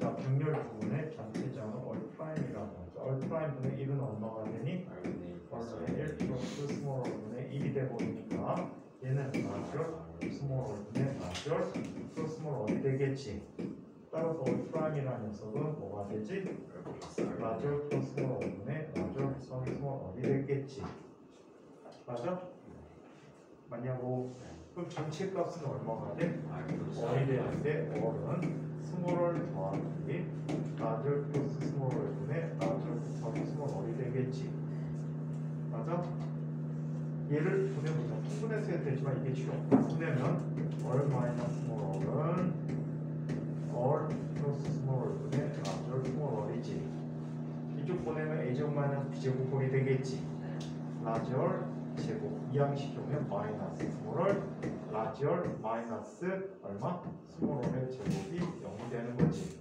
자 병렬 부분의 전체 저항을 R prime이라고 하죠 R prime 분의 1은 얼마가 되니? R분의 1 플러스 얼마의 1 플러스 small r분의 1이 되버리니까 얘는 마절 스몰 얼분의 마절 플러스 스몰 어디 되겠지? 따라서 얼프라임이라는 녀석은 뭐가 되지? 마절 플러스 마절 플러스 스몰 어디 되겠지? 맞아? 맞냐고? 그럼 전체 값은 얼마가 돼? 어이 되는데 어는 스몰을 더하기 마절 플러스 스몰을 분의 더하기 스몰 어이 되겠지? 맞아? 얘를 보내보자. 통분해서 해도 되지만 이게 없다. 보내면 얼 마이너스 스몰 얼은 얼 플러스 스몰 얼분의 마절 스몰 얼이지. 이쪽 보내면 a제곱 마이너스 b제곱 꼴이 되겠지. large R 제곱 이항시키면 마이너스 small r large R 마이너스 얼마? small r 제곱이 0이 되는 거지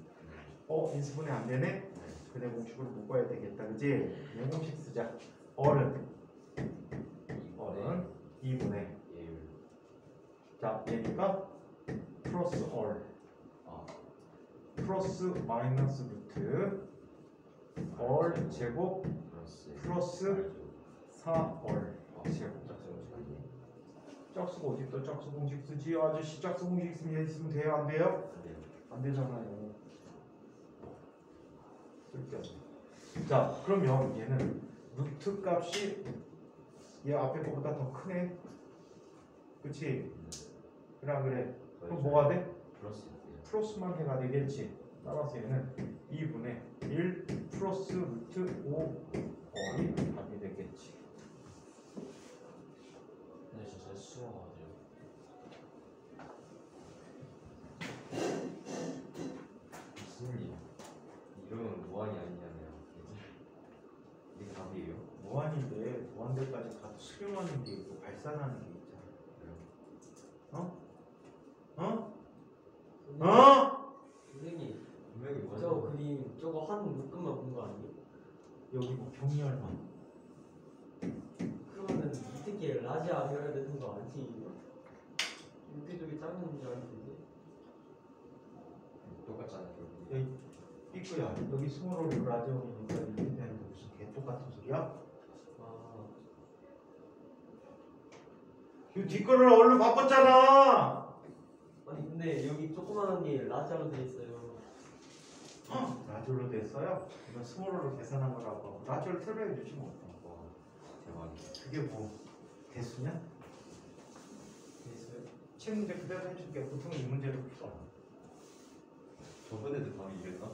어? 인수분해 안 되네? 그래 공식으로 묶어야 되겠다 그지? 그냥 공식 쓰자 어른 어른 2분의 자 얘니까 플러스 얼 아. 플러스 마이너스 루트 얼 제곱 플러스 플러스 4얼 아, 제곱. 짝수 어디 또 짝수 공식 쓰지 아저씨 짝수 공식 쓰면 있으면 돼요 안 돼요? 안 되잖아요 쓸데없네 자 그러면 얘는 루트 값이 얘 앞에 거보다 더 크네 그치? 그래 안 그래? 그럼 뭐가 돼? 플러스 1이요. 플러스만 해가 되겠지 따라서 얘는 2분의 1 플러스 루트 5 어이 답이 되겠지. 근데 진짜 수학 아니에요. 무슨 이러면 무한이 아니냐네요. 이게 답이에요? 무한인데 무한대까지 다 수렴하는 게 있고 발산하는 게 있잖아. 어? 어? 어? 선생님 분명히 무한. 저 그림 저거 한 묶음만 본 거 아니에요? 여기 뭐 병렬만. 그러면은 이렇게 라지아 해야 되는 거 아니에요? 이렇게 저기 작은 줄 알았는데 똑같잖아요. 결국. 여기 삐꾸야 여기 스몰을 라디오니까 이렇게 되는데 무슨 개 똑 같은 소리야? 아이 뒷거를 얼른 바꿨잖아. 아니 근데 여기 조그마한 게 라지아로 돼 있어요 라디오로 됐어요? 이건 스몰로 계산한 거라고. 라디오를 틀어야 되지 뭐. 와, 대박이다. 그게 뭐 대수냐? 됐어요? 책 문제 그대로 해줄게. 보통 이 문제도 풀어. 저번에도 답이 이랬나?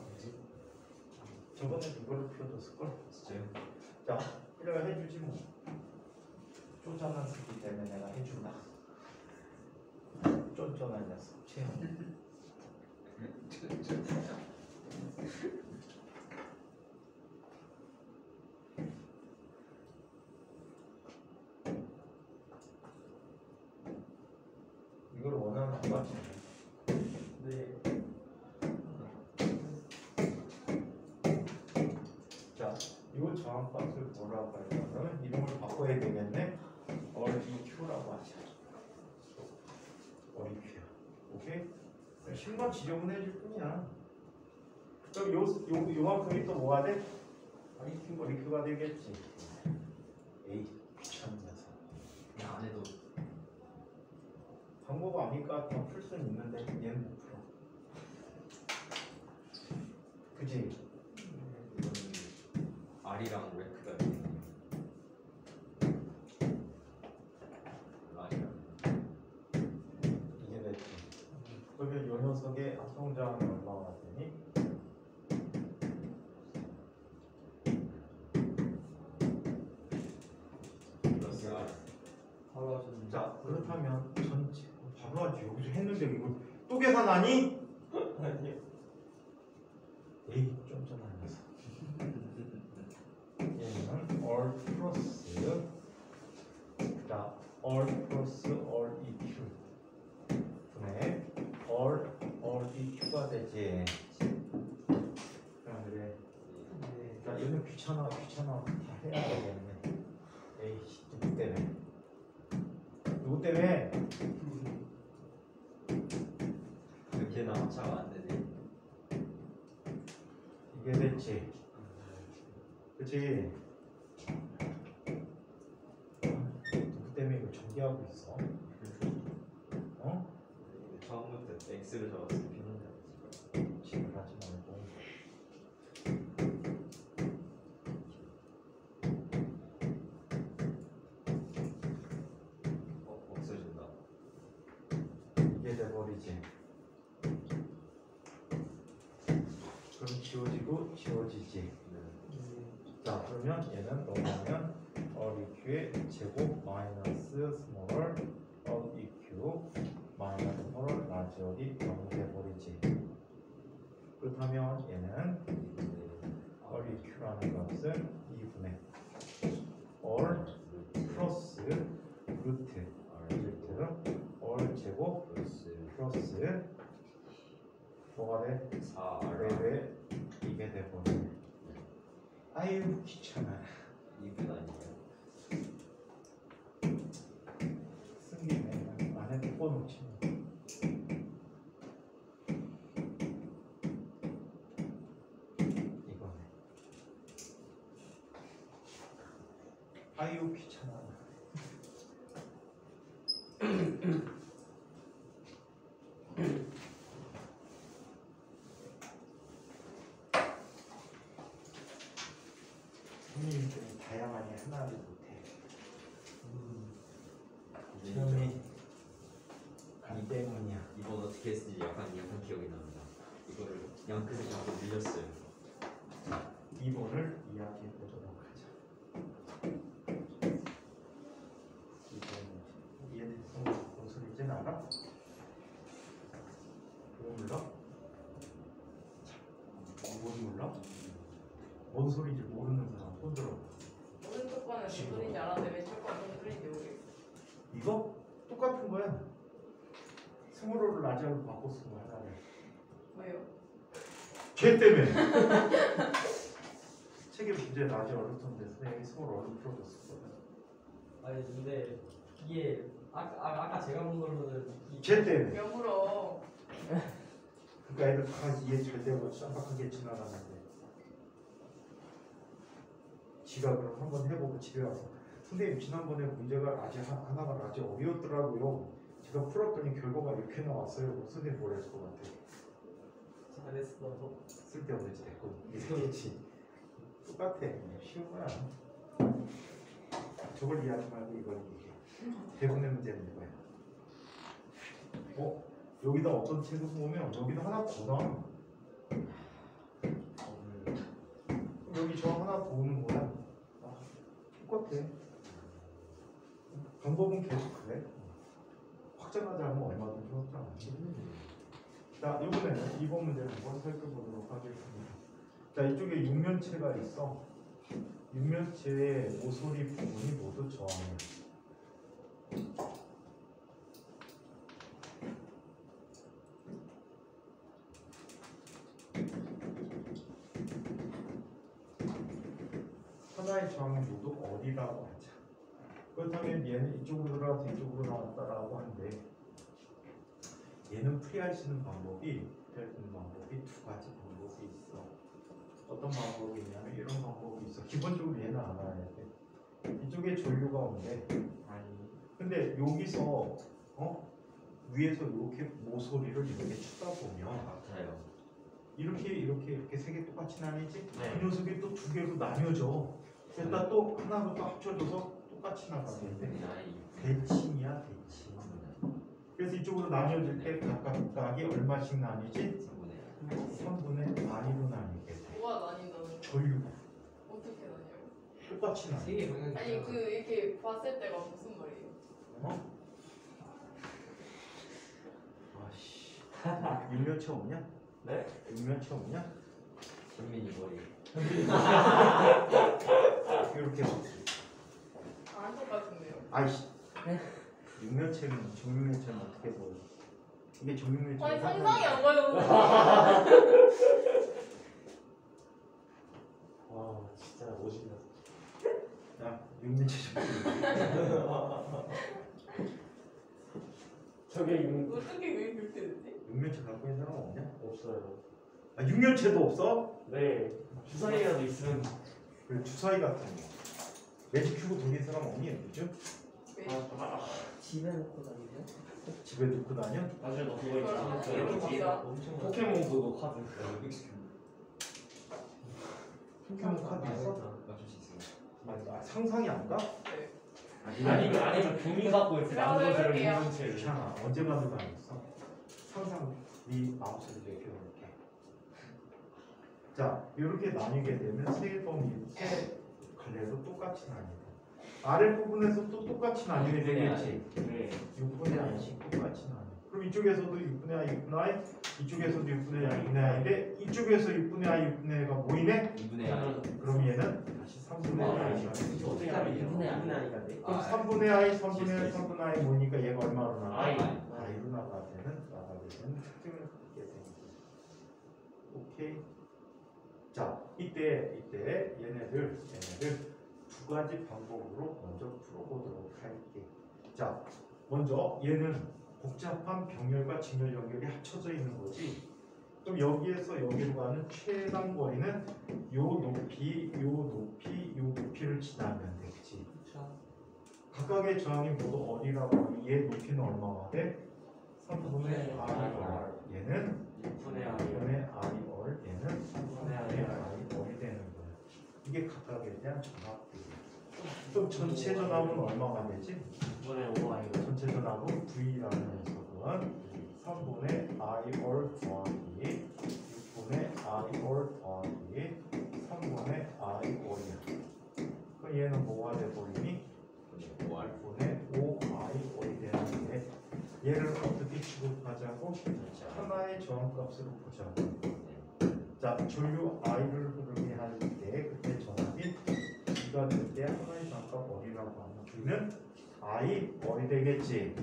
저번에 이거를 풀어줬을 걸? 진짜요? 자, 이래가 해주지 뭐. 쪼잔한 새끼 때문에 내가 해준다. 쫀쫀한 녀석. 채영. 이걸 원하는 거 맞지? 네 자, 이 저항값을 뭐라고 할까요? 이름을 바꿔야 되겠네. 어리큐라고 하자. 어리큐. 오케이? 신관 지정은 해줄 뿐이야. 그럼 요, 요, 요만큼이 또 뭐가 돼? 어리큐, 어리큐가 되겠지. 에이, 귀찮은 녀석. 그냥 안 해도 방법 아니까 그냥 풀 수는 있는데 얘는 못 풀어. 그지? 이거는 R이랑 랭크가 있네요. R이랑. 이게 됐지. 그러면 요 녀석의 합성자는 얼마나 되니? 플러스 R. 바로 하셨는데 자, 그렇다면 전체 바로 하지 여기서 했는데 이거 또 계산하니? 아니요 에이 쫀쫀한 녀석. 얘는 all 플러스 자 all 플러스 all eq 분의 all all eq가 되지. 그럼 그래. 네 자 얘는 귀찮아 귀찮아 다 해야 되겠네. 에이씨 누구 때문에? 누구 때문에? 그렇게나 합차가 안 되네. 이게 됐지. 그치? 누구 때문에 이거 전개하고 있어? 어? 처음부터 X를 적었으면 편한데. 지랄하지 말고. 어, 없어진다. 이게 돼버리지. 그럼 지워지고 지워지지. 그러면 얘는 넘어가면 어리큐의 제곱 마이너스 스몰 어리큐 마이너스 스몰 라지얼이 0이 돼버리지. 그렇다면 얘는 R eq라는 것은 2분의 얼 플러스 루트 루트 얼 제곱 플러스 플러스 뭐가 돼? 4R. 왜왜 이게 돼버리네. 아유 귀찮아. 아니에요? 쓴 김에 안에. 뭐. 이거네. 아유 귀찮아. 선생님들이 다양하게 하나를 못해. 시험이 간 때문이야. 이건 어떻게 했는지 약간 약간 기억이 납니다. 이거를 양끝이 자꾸 밀렸어요. 2번을 이야기해 보도록 하자. 2번 이해됐어? 무슨 소리인지 알아? 뭐 몰라? 뭘 몰라? 뭔 소리인지 모르는 사람 손 들어. 오른쪽 거는 무슨 소리인지 알았는데 왼쪽 거는 무슨 소리인지 모르겠어. 이거 똑같은 거야. 스물호를 라지아로 거야. 나는. 왜요? 걔 때문에. 책에 문제 라지아로 썼는데 선생님이 스물호를 풀어줬었거든. 아니 근데 이게 아까 아, 아까 제가 본 걸로는 이 걔 때문에. 역으로 그러니까 애들 다 이해 잘 되고 깜빡하게 지나가는데 지가 그럼 한번 해보고 집에 와서 선생님 지난번에 문제가 라지 하- 하나가 라지 어려웠더라고요 제가 풀었더니 결과가 이렇게 나왔어요 선생님 뭘 했을 것 같아 잘했어. 쓸데없는 짓 했고 이랬겠지 똑같아. 쉬운 거야. 저걸 이해하지 말고 이걸 이해해. 대부분의 문제는 이거야. 어? 여기다 어떤 책을 보면 여기다 하나 더 나와. 여기 저 하나 더 오는 거야. 아, 똑같아. 방법은 계속 그래. 확장하자 하면 얼마든지 확장하지 자 이번에는 이번 문제를 한번 살펴보도록 하겠습니다. 자 이쪽에 육면체가 있어. 육면체의 모서리 부분이 모두 저항해 하나의 저항이 모두 어디라고 하자. 그렇다면 얘는 이쪽으로 들어가서 이쪽으로 나왔다라고 하는데 얘는 풀이할 수 있는 방법이 풀이할 수 있는 방법이 두 가지 방법이 있어. 어떤 방법이 있냐면 이런 방법이 있어. 기본적으로 얘는 알아야 돼. 이쪽에 전류가 온대. 아니. 근데 여기서 어 위에서 이렇게 모서리를 이렇게 쳐다보면 같아요. 이렇게 이렇게 이렇게 세 개 똑같이 나뉘지? 네. 그 녀석이 또 두 개로 나뉘어져. 그러다 또 하나로 또 합쳐져서 똑같이 나가는데 나이. 대칭이야 대칭. 그래서 이쪽으로 나뉘어질 때 각각 각이 얼마씩 나뉘지? 3분의 R로 나뉘게 돼. 뭐가 나뉜다는 전류가 어떻게 나뉘어요? 똑같이 나뉘어. 세개 방향이 아니 그 이렇게 봤을 때가 무슨 말이에요? 어? 아씨. 육면체 없냐? 네? 육면체 없냐? 현민이 머리. 이렇게 봤지. 안 똑같은데요? 아이씨. 육면체는 정육면체는 어떻게 보여? 이게 정육면체. 아니 상상이 안 가요. 와 진짜 오십니다. 야, 육면체 좀. 저게 육 어떻게 왜 그렇게 됐지? 육면체 갖고 있는 사람 없냐? 없어요. 아, 육면체도 없어? 네. 주사위라도 있으면 그래 주사위 같은 거. 매직 큐브 돌린 사람 없니? 요즘? 왜? 집에 놓고 다니세요? 집에 놓고 다녀? 나중에 너 그거 그걸 있잖아. 하나씩 이렇게 봅시다. 엄청 포켓몬 그거 카드. 포켓몬 카드 있어? 맞출 수 있어요. 아, 상상이 안 가? 네. 아니면 아니면 종이 갖고 있어. 제가 한번 해볼게요. 괜찮아. 언제 가도 다녔어? 상상 네 마우스를 내켜놓을게. 자, 이렇게 나뉘게 되면 세 범위, 세 갈래로 똑같이 나뉘고 아래 부분에서 또 똑같이 나뉘게 되겠지. 네. 6분의 I씩 똑같이 나뉘어. 그럼 이쪽에서도 6분의 I, 6분의 I, 이쪽에서도 6분의 I, 6분의 I인데 이쪽에서 6분의 I, 6분의 I가 모이네? 2분의 I. 그럼 얘는 다시 3분의 I가 돼. 어떻게 하면 2분의 아니가 돼? 그럼 3분의 I, 3분의 I, 3분의 I 모이니까 얘가 얼마로 나가? I. I로 나가야 되는, 나가게 되는 특징을 갖게 되는 거죠. 오케이. 자, 이때, 이때 얘네들, 얘네들 두 가지 방법으로 먼저 풀어보도록 할게. 자, 먼저 얘는 복잡한 병렬과 직렬 연결이 합쳐져 있는 거지. 그럼 여기에서 여기로 가는 최단 거리는 요 높이, 요 높이, 요 높이를 지나면 되겠지. 각각의 저항이 모두 어디라고 하면 얘 높이는 얼마가 돼? 3분의 Rr 얘는 6분의 3분의 Rr 얘는 3분의 I. Rr이 되는 거야 이게 각각에 대한 전압 좀 전체 전압은 얼마가 되지? 2분의 5 아니고 전체 전압은 V라는 녀석은 3분의 I R 더하기 6분의 I R 더하기 3분의 I R이야. 그 얘는 뭐가 돼버리니? 6분의 5 I R이 되는데 얘를 어떻게 취급하자고? 하나의 정값으로 보자. 자, 조류 I를 흐르게 할 때 그때 전압이 2가 되는 B는 i 어리 되겠지.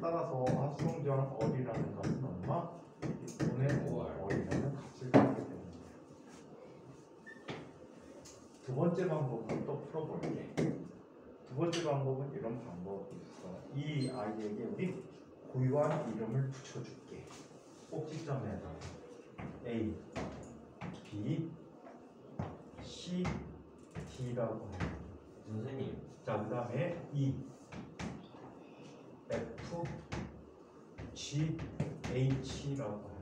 따라서 합성 저항 어리라는 값은 얼마? 6분의 5 어리라는 값을 갖게 되는 거야. 두 번째 방법은 또 풀어볼게. 두 번째 방법은 이런 방법이 있어. 이 아이에게 우리 고유한 이름을 붙여줄게. 꼭지점에다 A, B, C, D라고 해. 선생님 자, 그 다음에 E, F, G, H라고 해.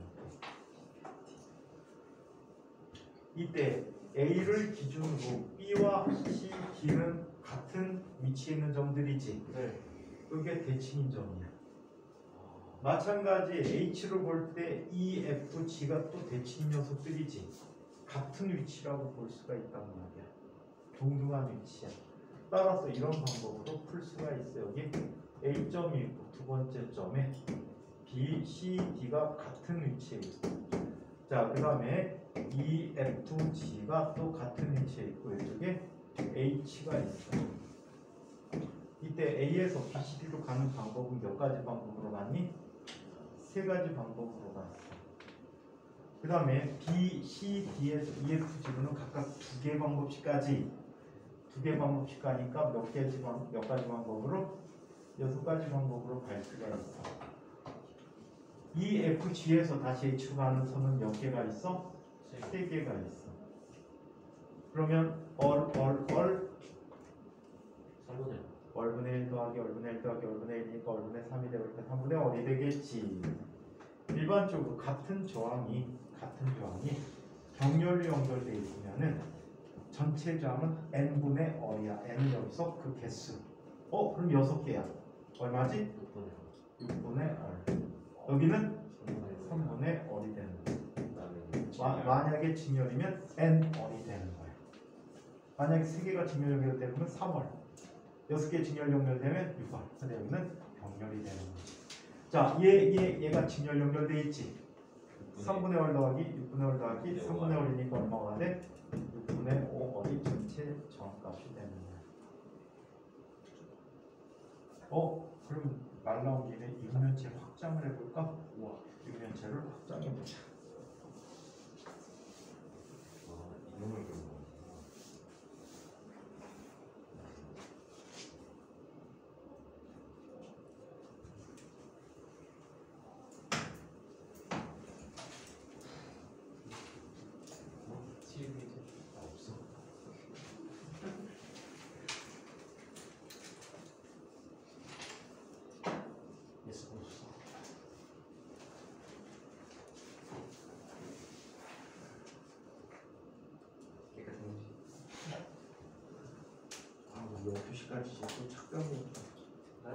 이때 A를 기준으로 B와 C, D는 같은 위치에 있는 점들이지. 네. 그게 대칭인 점이야. 마찬가지 H를 볼 때 E, F, G가 또 대칭 녀석들이지. 같은 위치라고 볼 수가 있단 말이야. 동등한 위치야. 따라서 이런 방법으로 풀 수가 있어. 여기 A점이 있고 두 번째 점에 B, C, D가 같은 위치에 있고. 자, 그 다음에 E, F, G가 또 같은 위치에 있고 이쪽에 H가 있어. 이때 A에서 B, C, D로 가는 방법은 몇 가지 방법으로 가니? 세 가지 방법으로 갔어. 그 다음에 B, C, D에서 E, F, G로는 각각 두 개 방법씩까지 두 개 방법씩 가니까 몇 개지 방, 몇 가지 방법으로 여섯 가지 방법으로 갈 수가 있어. E, F, G에서 다시 H로 가는 선은 몇 개가 있어? 세 개가 있어. 그러면 얼, 얼, 얼 3분의 얼분의 1 더하기 얼분의 1 더하기 얼분의 1이니까 얼분의 3이 되니까 3분의 얼이 되겠지. 일반적으로 같은 저항이 같은 저항이 병렬로 연결되어 있으면은 전체 저항은 n분의 얼이야. n은 여기서 그 개수. 어 그럼 여섯 개야. 얼마지? 6분의 6분의 얼. 여기는 3분의 3분의 얼이 되는 거야. 마, 만약에 직렬이면 n 얼이 되는 거야. 만약에 세 개가 직렬 연결되면 3월, 여섯 개 직렬 연결되면 6월. 근데 여기는 병렬이 되는 거지. 자, 얘, 얘, 얘가 직렬 연결돼 있지. 3분의 1 더하기 6분의 1 더하기 3분의 1이니까 얼마가 돼? 6분의 5 얼이 전체 정값이 거야. 어? 그럼 말 나온 김에 육면체 확장을 해볼까? 우와, 육면체를 확장해보자. 아, 이놈을 그런 거 아, 없어 yes 없어 깨끗한 거지 아, 우리 12시 까지 또 착각했다. 네?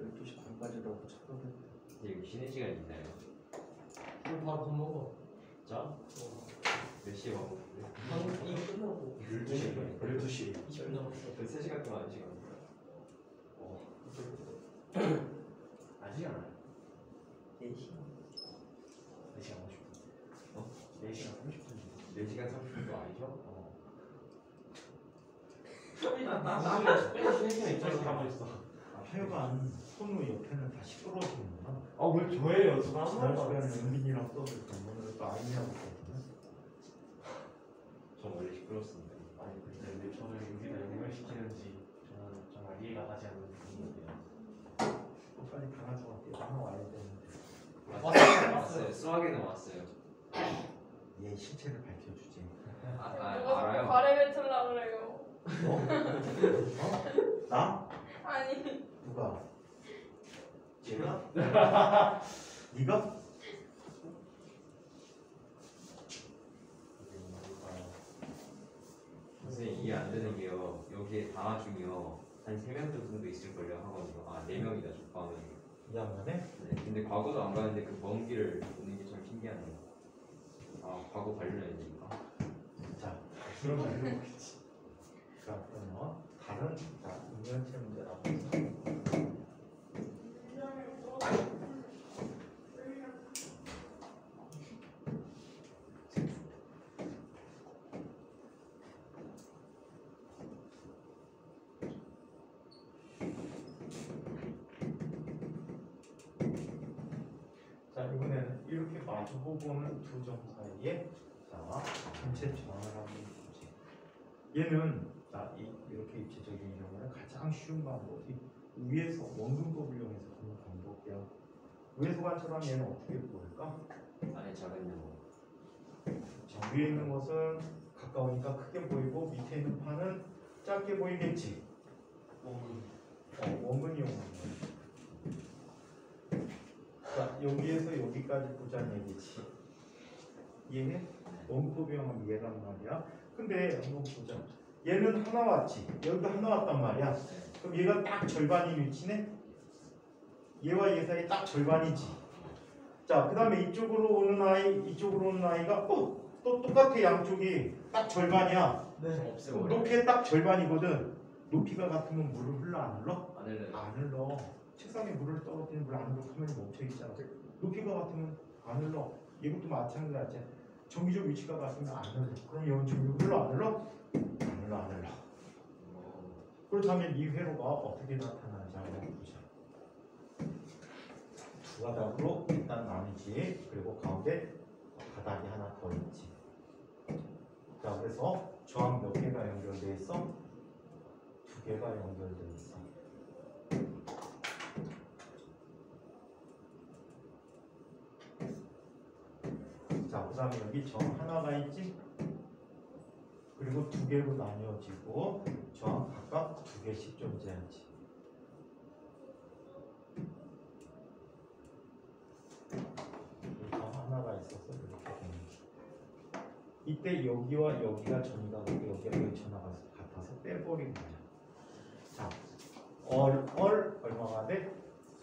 12시 반까지라고 착각했다. 근데 여기 쉬는 시간 있나요? 그럼 바로 밥 먹어. 자? 몇 시에 먹어? 방 이거 끝나고 12시 12시 20분 남았어. 그 3시간 동안 한 시간 어 아직 안 와요 4시. 4시간 50분 어? 4시간 30분 4시간 30분도 아니죠? 어 빼시 시간 입장에서 가만히 있어. 아, 하여간 손우 옆에는 다 시끄러워지는구나. 아왜 저예요? 저 지난 시간에. 은빈이랑 떠들고 오늘 또 아이하고 있거든. 전 원래 시끄럽습니다 아니 근데 왜 저를 여기다 연결 시키는지 저는 정말 이해가 가지 않는 부분인데요. 또 빨리 강아지한테 나와야 되는데. 왔어요. 왔어요 수학에는 왔어요 얘 실체를 밝혀주지. 아, 아 알아요 가래 뱉으려 그래요. 어? 나? 아니 누가? 제가? 네가? 선생님 이해 안 되는 게요 여기에 단화 중이요 한 3명 정도 있을걸요 학원이요 아 4명이다 저 포함해서 이학년에? 네, 근데 과거도 안 가는데 그 먼 길을 오는 게 참 신기하네요 아 과거 관련해야 되니까 자, 그러면 해보겠지. 그러면 다른 자, 인연체 문제라고. 자, 이번에는 이렇게 마주 보고는 두 점 사이에 자, 전체 전환을 하는 문제. 얘는 가장 쉬운 방법이 위에서 원근법을 이용해서 보는 방법이야. 위에서 관찰하면 얘는 어떻게 보일까? 안에 작은 거. 자, 위에 있는 것은 가까우니까 크게 보이고 밑에 있는 판은 작게 보이겠지. 어, 원근 이용하는 거야. 자, 여기에서 여기까지 보자는 얘기지. 이해해? 원급 이용하면 얘란 말이야. 근데 한번 보자. 얘는 하나 왔지. 여기도 하나 왔단 말이야. 그럼 얘가 딱 절반인 위치네? 얘와 얘 사이 딱 절반이지. 자, 그 다음에 이쪽으로 오는 아이, 이쪽으로 오는 아이가 또, 또 똑같아, 양쪽이. 딱 절반이야. 네. 높이의 딱 절반이거든. 높이가 같으면 물을 흘러 안 흘러? 안 흘려. 안 흘러. 책상에 물을 떨어뜨리면 물안 흘러 카메라 멈춰 있잖아. 높이가 같으면 안 흘러. 이것도 마찬가지야. 정기적 위치가 같으면 안 흘러. 그럼 여기 지금 흘러 안 흘러? 안 흘러 안 흘러. 어, 그렇다면 이 회로가 어떻게 나타나는지 한번 보자. 두 가닥으로 일단 나뉘지. 그리고 가운데 가닥이 하나 더 있지. 자, 그래서 저항 몇 개가 연결돼 있어? 두 개가 연결돼 있어. 자, 그 다음에 여기 점 하나가 있지? 그리고 두 개로 나뉘어지고 저항 각각 두 개씩 존재하지. 점 하나가 있어서 이렇게 되는 거지. 이때 여기와 여기가 같고 여기가 여기 전화가 같아서 빼버린 거야. 자, 얼, 얼 얼마가 돼?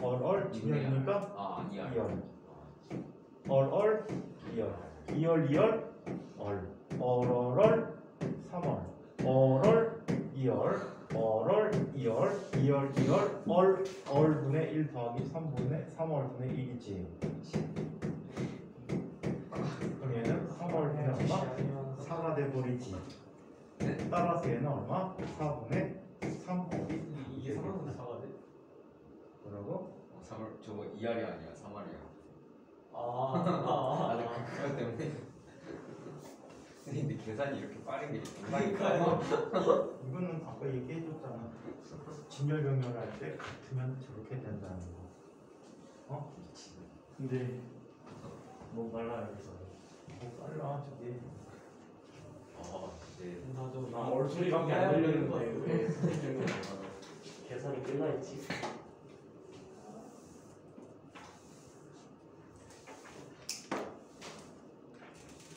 얼, 얼 진열이니까 아, 아니야. 2열. 얼, 얼, 2열. 2열, 2열, 얼. 얼얼얼, 3월. 얼얼, 2열. 얼얼, 2열. 2열, 2열. 얼, 얼분의 1 더하기 3분의 3월분의 1이지. 그럼 얘는 3월분의 얼마? 4가 돼버리지. 따라서 얘는 얼마? 4분의 3월이 이게 상황은 사가 돼? 뭐라고? 3월 저거 2알이 아니야. 3알이야. 아, 아, 나는 아. 그- 그것 때문에. 근데 계산이 이렇게 빠른 게 정상일까요? 이거는 아까 얘기해줬잖아. 진열 병렬 할때 같으면 저렇게 된다는 거. 근데 너무 빨라요 그래서 뭐 빨라 저기. 어, 이제 나도 나 얼소리밖에 안 들리는데 왜 선생님은 계산이 끝나 있지?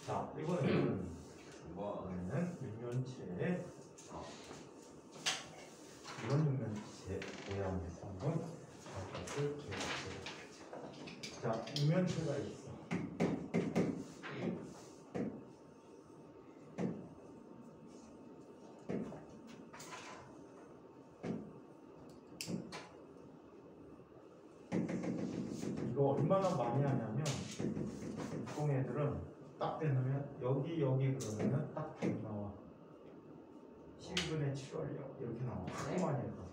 자 이거는 뭐 이거는 육면체. 이런 육면체 모양에서 한번 바깥을 기억해. 자 육면체가 있어. 이거 얼마나 많이 하냐면 보통 애들은 딱 대놓으면 여기 여기 그러면은 딱 답이 나와. 12분의 7월이요 이렇게 나와. 많이 해서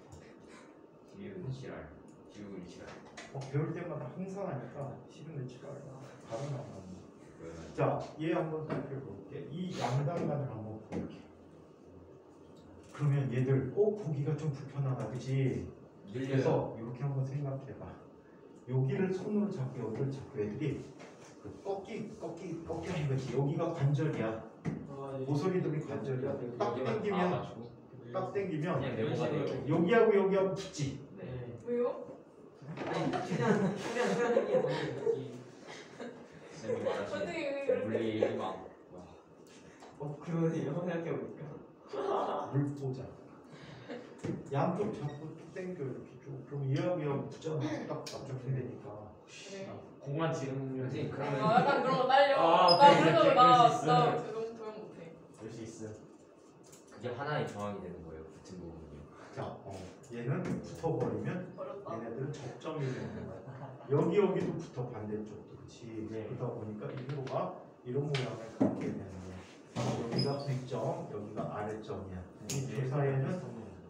지우는 지랄. 지우는 지랄. 어, 배울 때마다 항상 하니까 12분의 7월 바로 나와. 그러면 자얘 한번 살펴볼게. 이 양단간을 한번 볼게. 그러면 얘들 꼭 보기가 좀 불편하다. 그지 늘려서 그래서 이렇게 한번 생각해봐. 여기를 손으로 잡고 여기를 잡고 애들이 그 꺾기 꺾기 꺾기 하는 거지. 여기가 관절이야. 아, 예. 모서리들이 관절이야. 딱 당기면 닿아가지고 딱 당기면 그냥 네모가 되고. 여기하고 여기하고 붙지. 네. 네. 왜요? 아니 최대한 최대한 최대한 이게 뭐지? 선생님 말하신 어떻게 그렇게 물리 희망. 와. 어 그러네요 생각해보니까. 물 보자. 양쪽 잡고 쭉 당겨 이렇게 쭉. 그럼 얘하고 얘하고 붙잖아. 딱 맞춰서 되니까. 그래. 공간 지능 선생님 아, 그러면 약간 그런 거 딸려. 아, 나 오케이, 그래서 오케이, 그럴 수나 있어. 도용, 도용 못해. 될 수 있어 그게 하나의 정황이 되는 거예요. 붙은 부분이. 자, 어, 얘는 붙어버리면 어렵다. 얘네들은 접점이 되는 거야. 여기 여기도 붙어 반대쪽도 그렇지. 네. 그러다 보니까 이 회로가 이런 모양을 갖게 되는 거야. 여기가 윗점, 여기가 아래점이야. 이 두 사이에는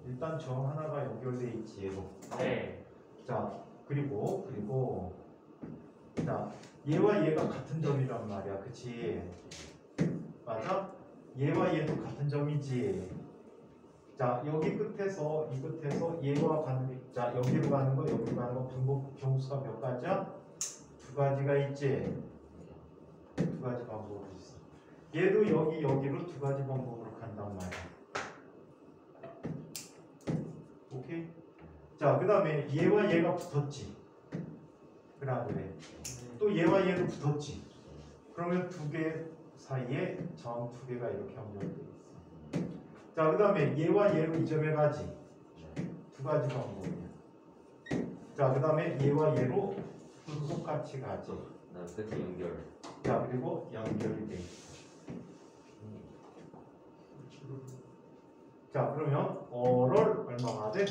일단 점 하나가 연결돼 있지 얘로. 네 자, 그리고 그리고 자, 얘와 얘가 같은 점이란 말이야. 그치? 맞아? 얘와 얘도 같은 점이지. 자, 여기 끝에서 이 끝에서 얘와 가는 자, 여기로 가는 거, 여기로 가는 거 반복 경수가 몇 가지야? 두 가지가 있지. 두 가지 방법이 있어. 얘도 여기 여기로 두 가지 방법으로 간단 말이야. 오케이? 자, 그 다음에 얘와 얘가 붙었지. 그래. 또 얘와 얘도 붙었지. 그러면 두 개 사이에 점 두 개가 이렇게 연결돼 있어. 자, 그 다음에 얘와 얘로 이 점에 가지. 두 가지 방법이야. 자, 그 다음에 얘와 얘로 똑같이 가지. 난 끝에 연결. 자, 그리고 연결이 돼 있어. 자, 그러면 어를 얼마가 돼?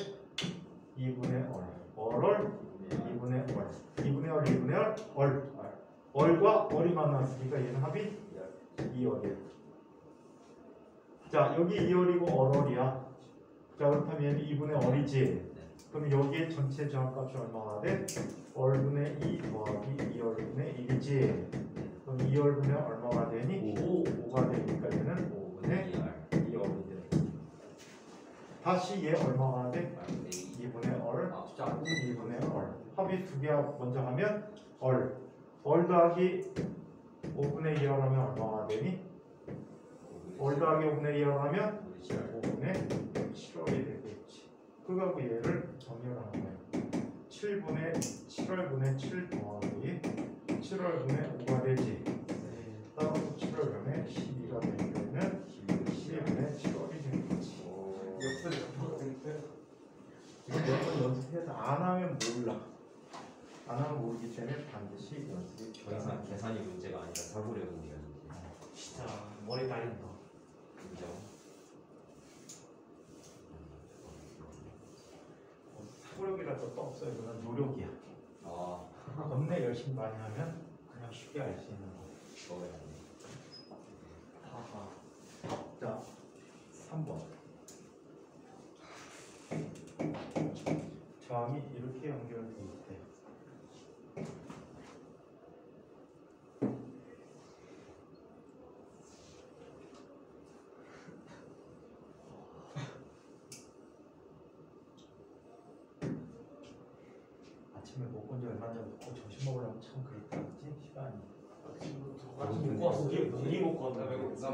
2분의 얼. 어를 2분의 얼. 2분의 얼, 2분의 얼, 얼. 얼과 얼이 만났으니까 얘는 합이 2얼이야. 자, 여기 2얼이고 얼얼이야. 자, 그렇다면 얘는 2분의 얼이지. 그럼 여기에 전체 저항값이 얼마가 돼? 얼분의 2 더하기 2얼분의 1이지. 그럼 2얼분의 얼마가 되니? 5. 5가 되니까 얘는 5분의 2얼이 돼. 다시 얘 얼마가 돼? 2분의 얼. 안 2분의 얼. 합이 두개 먼저 하면 얼. 얼 더하기 5분의 1을 하면 얼마가 되니? 얼 더하기 5분의 1을 하면 5분의 7월이 되겠지. 그거하고 얘를 정렬하는 거예요. 7분의 7월분의 7 더하기 7월분의 5가 되지. 따라서 7월분의 12 몇 번 연습해서 안 하면 몰라. 안 하면 모르기 때문에 반드시 연습이 더 이상 계산이 문제가 아니라 사고력이 문제야. 진짜 머리 딸린다. 인정. 사고력이라도 또 없어요. 그건 노력이야. 아, 겁내 열심히 많이 하면 그냥 쉽게 알 수 있는 거. 하하. 자, 3번. 저항이 이렇게 연결돼 있대. 아침에 먹고 이제 얼마 전에 먹고 점심 먹으려면 참 그랬다 그지 시간이 아침 먹고 왔어. 고기 먹고 왔다. 나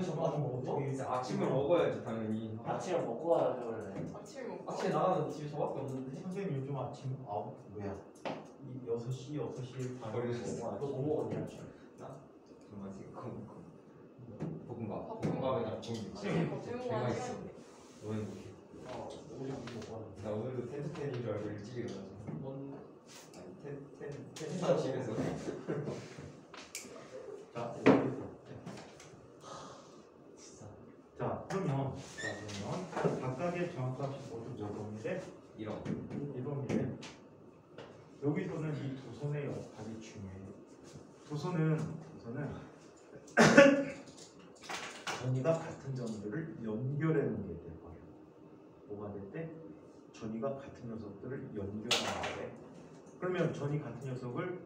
아침 아침 먹었어? 이제 아침을 먹어야지 당연히. 아침에 먹고 와야죠 원래. 아침에 먹고 아침에 나가는 집이 저밖에 없는데 선생님 요즘 아침 아홉 뭐야? 이 6시 6시 반에 버리셨어. 먹어야지. 너뭐 먹었냐? 정말 지금 볶음밥. 볶음밥. 볶음밥에다 고기. 맛있어. 하는데 너는 뭐해? 어 우리 먹고 왔는데. 나 오늘도 텐트 텐인 줄 알고 일찍 일어나서. 뭔 아니 텐텐 텐트 집에서. 자. 자, 그러면 자, 그러면 각각의 정확값이 모두 몇 원이래? 이런. 1원이래. 여기서는 이 두 손의 역할이 중요해요. 두 손은 두 손은 전이가 같은 점들을 연결해 놓은 게 될 거예요. 뭐가 될 때? 전이가 같은 녀석들을 연결하는 돼. 그러면 전이 같은 녀석을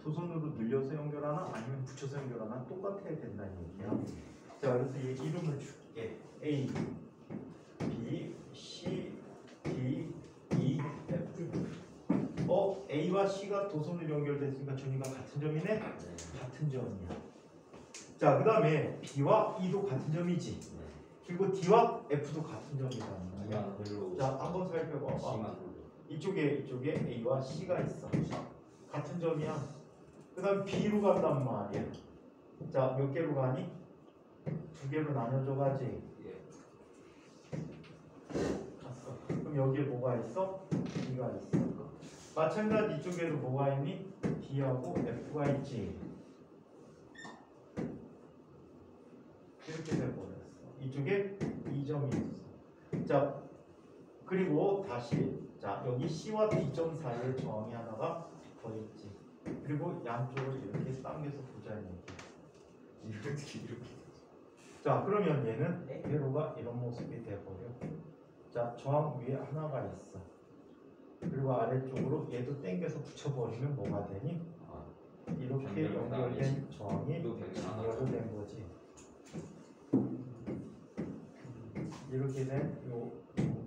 두 손으로 늘려서 연결하나 아니면 붙여서 연결하나 똑같아야 된다는 얘기야. 자, 그래서 얘 이름을 줄 게. A, B, C, D, E, F. 어, A와 C가 도선으로 연결됐으니까 전이가 같은 점이네? 같은 점이야. 자, 그 다음에 B와 E도 같은 점이지. 그리고 D와 F도 같은. 이만 별로. 자, 한번 살펴봐봐. 이쪽에 이쪽에 A와 C가 있어. 같은 점이야. 그 다음 B로 간단 말이야. 자, 몇 개로 가니? 두 개로 나눠져 가지. 예. 갔어. 그럼 여기에 뭐가 있어? B가 있어. 마찬가지 이쪽에도 뭐가 있니? D하고 F가 있지. 이렇게 돼버렸어. 이쪽에 2점이 있어. 자, 그리고 다시 자 여기 C와 D점 사이에 저항이 하나가 더 있지. 그리고 양쪽을 이렇게 당겨서 보자는 얘기. 이렇게 이렇게. 자 그러면 얘는 회로가 이런 모습이 돼버려. 자 저항 위에 하나가 있어. 그리고 아래쪽으로 얘도 당겨서 붙여버리면 뭐가 되니? 아, 이렇게 연결된. 저항이. 연결된 거지. 이렇게 된요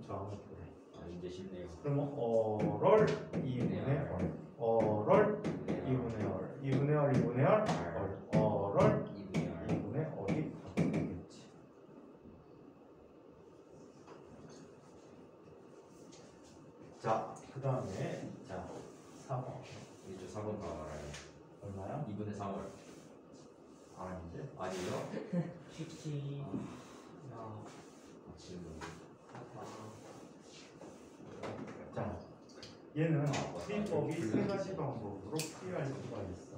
저항을 보내. 아 이제 쉽네요. 그러면 어럴 2분의 얼, 어럴 2분의 얼, 2분의 얼, 2분의 얼, 얼, 어럴 2분의 2분의 얼이 답이 되겠지. 자, 그 다음에 자 3번 이제 4번 다 알아요. 얼마야? 2분의 3월 아닌데? 아니요? 쉽지. 야, 아, 질문. 아빠. 자, 얘는 아, 맞다. 풀이법이 세. 가지 방법으로 풀이할 수가 있어.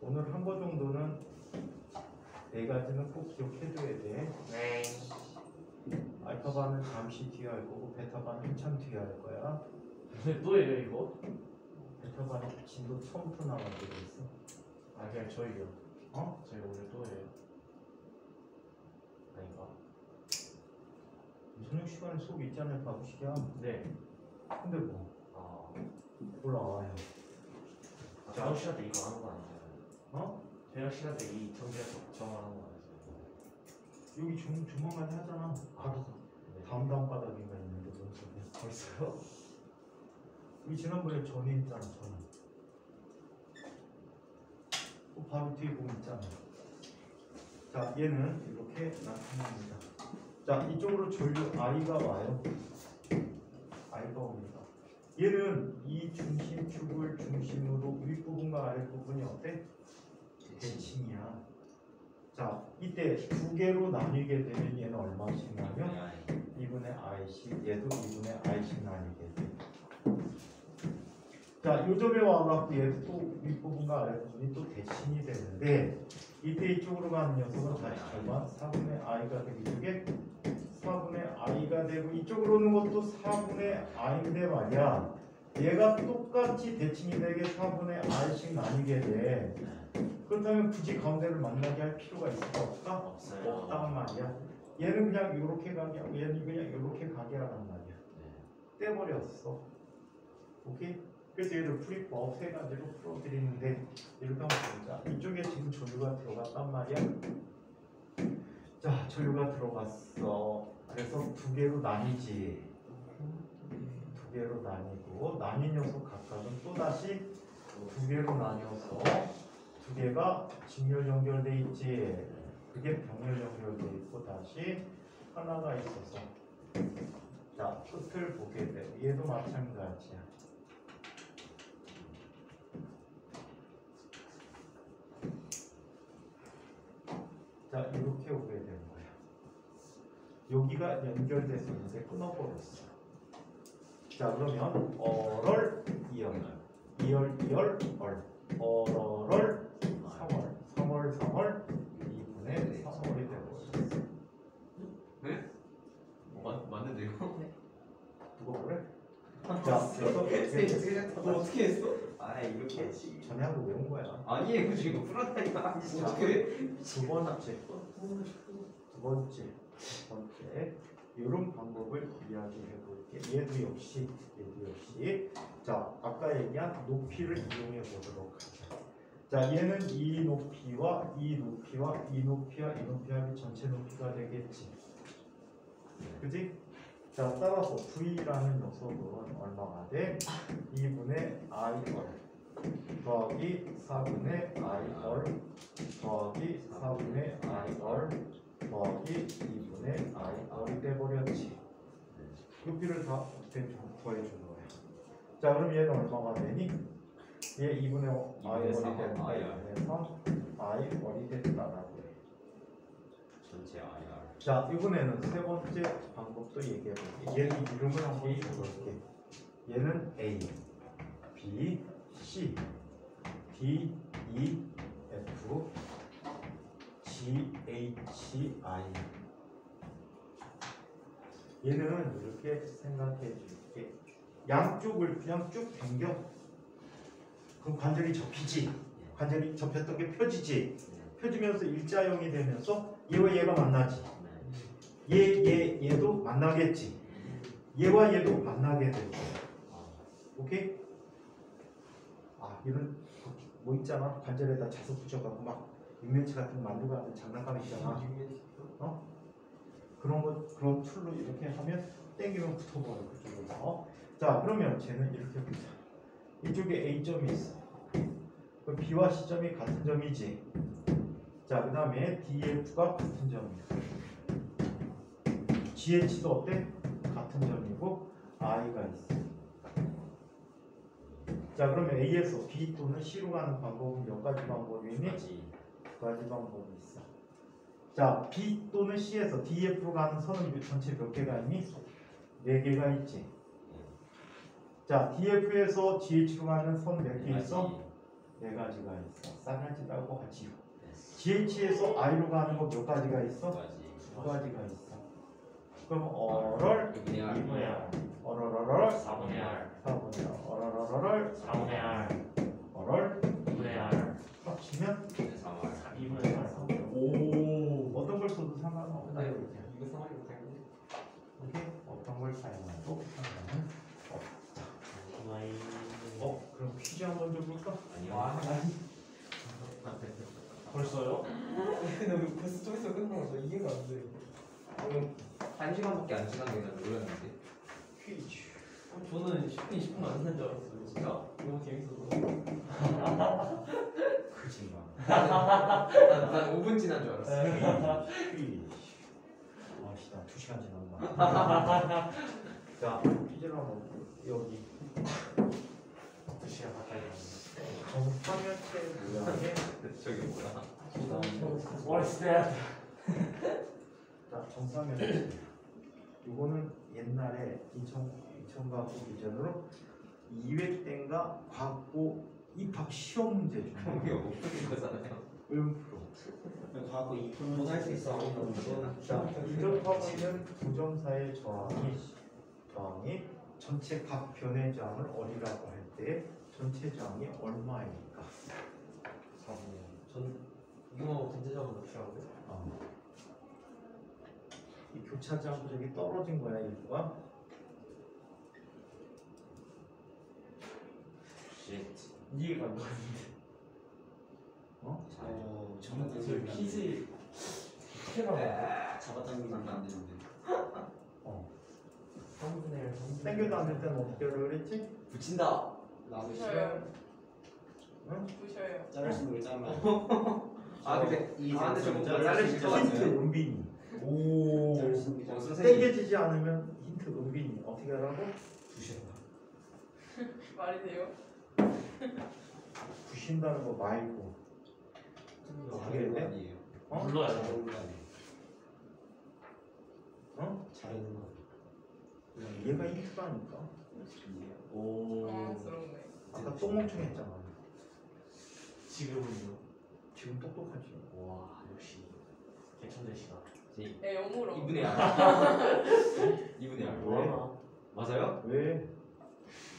오늘 한거 정도는 네 가지는 꼭 기억해줘야 돼. 네. 알파반은 잠시 뒤에 할 거고 베타반은 한참 뒤에 할 거야. 또 해요 이거? 베타반은 진도 처음부터 나가게 돼 있어. 아 그냥 저희요. 어? 저희 오늘 또 해요. 아닌가? 저녁 시간에 수업 있잖아요, 바보시기야. 네. 근데 뭐 아, 올라와요. 아 저녁 시간 때 이거 하는 거 아니에요? 어? 저녁 시간 때이 정리해서 정하는 거? 여기 조, 조만간 하잖아. 바로 네. 다음 다음 바닥인가 있는데 뭔 소리야? 벌써요? 우리 지난번에 전에 했잖아, 전에. 그 바로 뒤에 보면 있잖아. 자, 얘는 이렇게 나타납니다. 자, 이쪽으로 전류 I가 와요. I가 옵니다. 얘는 이 중심축을 중심으로 윗부분과 아랫부분이 어때? 대칭이야. 자, 이때 두 개로 나뉘게 되면 얘는 얼마씩 나면 2분의 i씩 얘도 2분의 i씩 나뉘게 돼. 자, 요점에 와갖고 얘도 또 윗부분과 아랫부분이 또 대칭이 되는데 이때 이쪽으로 가는 녀석은 다시 절반 4분의 i가 되고 이쪽에 4분의 i가 되고 이쪽으로 오는 것도 4분의 i인데 말이야. 얘가 똑같이 대칭이 되게 4분의 i씩 나뉘게 돼. 그렇다면 굳이 가운데를 만나게 할 필요가 있을까 없을까? 없어요. 없단 말이야. 얘는 그냥 이렇게 가게 하고 얘는 그냥 이렇게 가게 하란 말이야. 떼버렸어. 오케이? 그래서 얘를 풀이법 세 가지로 풀어드리는데 이렇게 한번 보자. 이쪽에 지금 전류가 들어갔단 말이야. 자, 전류가 들어갔어. 그래서 두 개로 나뉘지. 두 개로 나뉘고 나뉜 녀석 각각은 또 다시 두 개로 나뉘어서 두 개가 직렬 연결돼 있지. 그게 병렬 연결돼 있고 다시 하나가 있어서 자 끝을 보게 되고 얘도 마찬가지야. 자 이렇게 오게 되는 거야. 여기가 연결됐었는데 끊어버렸어. 자 그러면 어럴 이열 이열 이열 얼 어럴 3월. 3월 3월. 2분의 3월이 되고 맞, 맞는데요? 누가 그래? 자 그래서 너 어떻게 했어? 아 이렇게 했지. 전에 한 거 외운 거야. 아니에요 지금 풀었다니까 어떻게? 두 번째 두 번째. 두 번째. 이런 방법을 이야기해 볼게. 얘도 역시 얘도 역시 자 아까 얘기한 높이를 이용해 보도록 하자 자 얘는 이 높이와 이 높이와 이 높이와 이 높이와 전체 높이가 되겠지 그지? 자 따라서 V라는 녀석은 얼마가 돼? 2분의 I월 더하기 4분의 I월 더하기 4분의 I월 더하기 2분의 I월이 돼버렸지 높이를 다 더해주는 거야 자 그럼 얘는 얼마가 되니? 얘 2분의 I월이 된다 그래서 I월이 됐다라고 해 전체 IR 자, 이번에는 세 번째 방법도 얘기해 볼게. 얘는 이름을 한번 줘볼게. 얘는 A, B, C, D, E, F, G, H, I. 얘는 이렇게 생각해 줄게. 양쪽을 그냥 쭉 당겨. 그럼 관절이 접히지. 관절이 접혔던 게 펴지지. 펴지면서 일자형이 되면서 얘와 얘가 만나지. 얘, 얘, 얘도 만나겠지. 얘와 얘도 만나게 될 거야. 오케이? 아, 이런 뭐 있잖아. 관절에다 자석 붙여갖고 막 육면체 같은 거 만들고 하는 장난감 있잖아. 그런 거 그런 tool로 이렇게 하면 땡기면 붙어버려 그쪽에서. 자, 그러면 쟤는 이렇게 보자. 이쪽에 A점이 있어. 그럼 B와 C점이 같은 점이지. 자, 그 다음에 DF가 같은 점이야. GH도 어때? 같은 점이고 I가 있어. 자, 그러면 A에서 B 또는 C로 가는 방법은 몇 가지 방법이 있니? 두 가지 방법이 있어. 자, B 또는 C에서 DF로 가는 선은 전체 몇 개가 있니? 네 개가 있지. 자, DF에서 GH로 가는 선 몇 개 있어? 네 가지가 있어. 싸가지라고 하지요. GH에서 I로 가는 거 몇 가지가 있어? 두 가지가 있어. 그럼 어럴, R R 어럴어럴, 4분의 R 4분의 어럴어럴, 4분의 R 어럴 2분의 R 합치면 3R 2분의 R 오 어떤 걸 써도 상관없다 네. 이거지. 이거 상황이 당연히 오케이? 어떤 걸 사용해도 상관은 Y 어? 한번 좀 볼까? 아니요 벌써요? 근데 왜 벌써 좀 있어 끝나서 저 이해가 안 돼. 방금 한 시간밖에 안 지난 게난 놀랐는데 퀴즈 어, 저는 10분 20분 안산줄 알았어요. 진짜 너무 재밌어서. 그지마 난, 난 5분 지난 줄 알았어 퀴즈 아시다 2시간 지났나 자 퀴즈를 한번. 여기 2시간 가까이 갔네 정사면체 모양의 저게 뭐야? What is that? 자 이거는 옛날에 인천 인천과학부 기준으로 2회 땐가 과학고 입학 시험 문제 중에 형이 없는 거잖아요. 음프로 과거 2%는 못할 수 있어. 자, 인접하고 있는 부정사의 저항이 저항이 전체 각 변의 저항을 어디라고 할 때 전체 저항이 얼마입니까? 4분의 전 이거 전체적으로 넣더라고요. 어. 이 않고 저기 떨어진 거야 일부가 쉣 이해가 안 가는데 어? 어, 저 정말 퀴즈 캐나 잡아당기면 안 되는데. 어. 3분의 1, 3분의 땡겨도 안될 때는 어떻게 하려고 그랬지? 붙인다 부셔요. 응? 부셔요. 자를 수 있는 걸 짜면. 아 근데 이 아 근데 좀 잘리실 수것 있죠. 힌트 같아요 은빈이 오 자를 수 있는 어, 걸 선생님 땡겨지지 않으면 힌트 은빈이 어떻게 하라고? 부신다 말이 돼요? 부신다는 거 말고 해야 돼? 아니에요. 어? 불러야 돼 자르는 거 아니에요. 어? 자르는 거. 얘가 힌트라니까 오 당황스럽네. 아까 똥멍청 했잖아 지금은요? 지금 똑똑하지 와 역시 개천대시다 네, 영으로. 2분의 R 2분의 R 뭐하나 맞아요? 왜?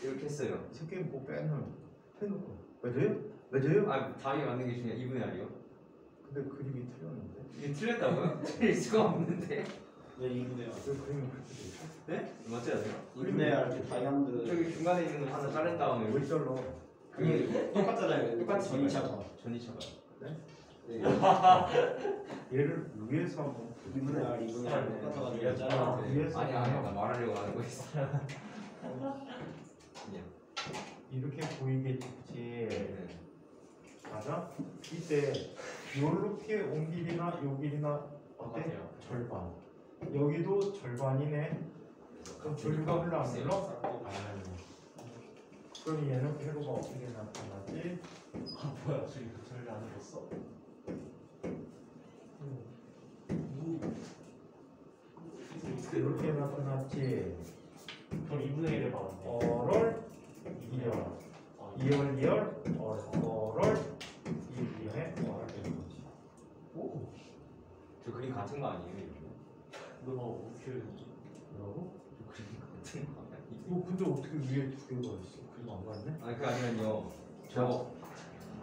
이렇게 했어요 이 새끼 뭐 빼는 해놓고 맞아요? 맞아요? 아 답이 맞는 게 중요해 2분의 R이요? 근데 그림이 틀렸는데 이게 틀렸다고요? 틀릴 수가 없는데 네, 2분의 왜 그림이 그렇게 돼 있어? 네? 맞지 않아요? 2분의 R 다이아몬드. 저기 중간에 있는 거 하나 자른 다음에 왜 잘라? 그게 똑같잖아요. 똑같이 전이차가. 전이차가 네. 얘를 위에서 한번 2분의 R, 2분의 R 똑같아가지고 아, 짜면 돼. 위에서 아니 아니 나 한번 말하려고 하는 거였어 그냥 이렇게 보이겠지 네. 맞아? 이때 요렇게 온 길이나 요 길이나 어때? 똑같아요 절반 여기도 절반이네. 그럼 조류가 흘러 안 흘러? 그럼 얘는 회로가 어떻게 나타나지? 아 뭐야 저기 저기 안 읽었어? 이렇게 나타났지? 그럼 2분의 1을 받았네 아, 이열 이열 어럴 이열에 어럴 되는 거지. 오! 저 그림 같은 거 아니에요? 너가 어떻게 뭐라고? 저 그림 같은 거 아니에요? 너 근데 어떻게 위에 두 개가 있어? 그림 안 봤네? 아니 그 아니면요 저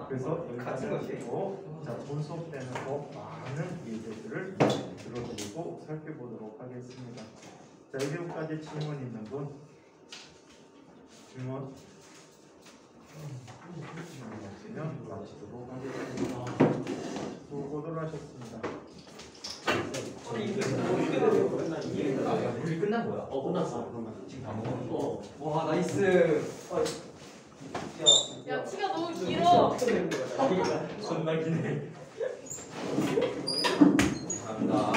그래서 여기까지 하시고 자 본속 때는 더 많은 예제들을 들어드리고 살펴보도록 하겠습니다. 자 이제까지 질문 있는 분 질문 질문 없으면 마치도록 하겠습니다. 수고들 하셨습니다. 물리 끝난 거야? 어 끝났어. 지금 다 먹었는 거. 어. 와, nice. 야 티가 너무 길어. 존나 기네. 감사합니다.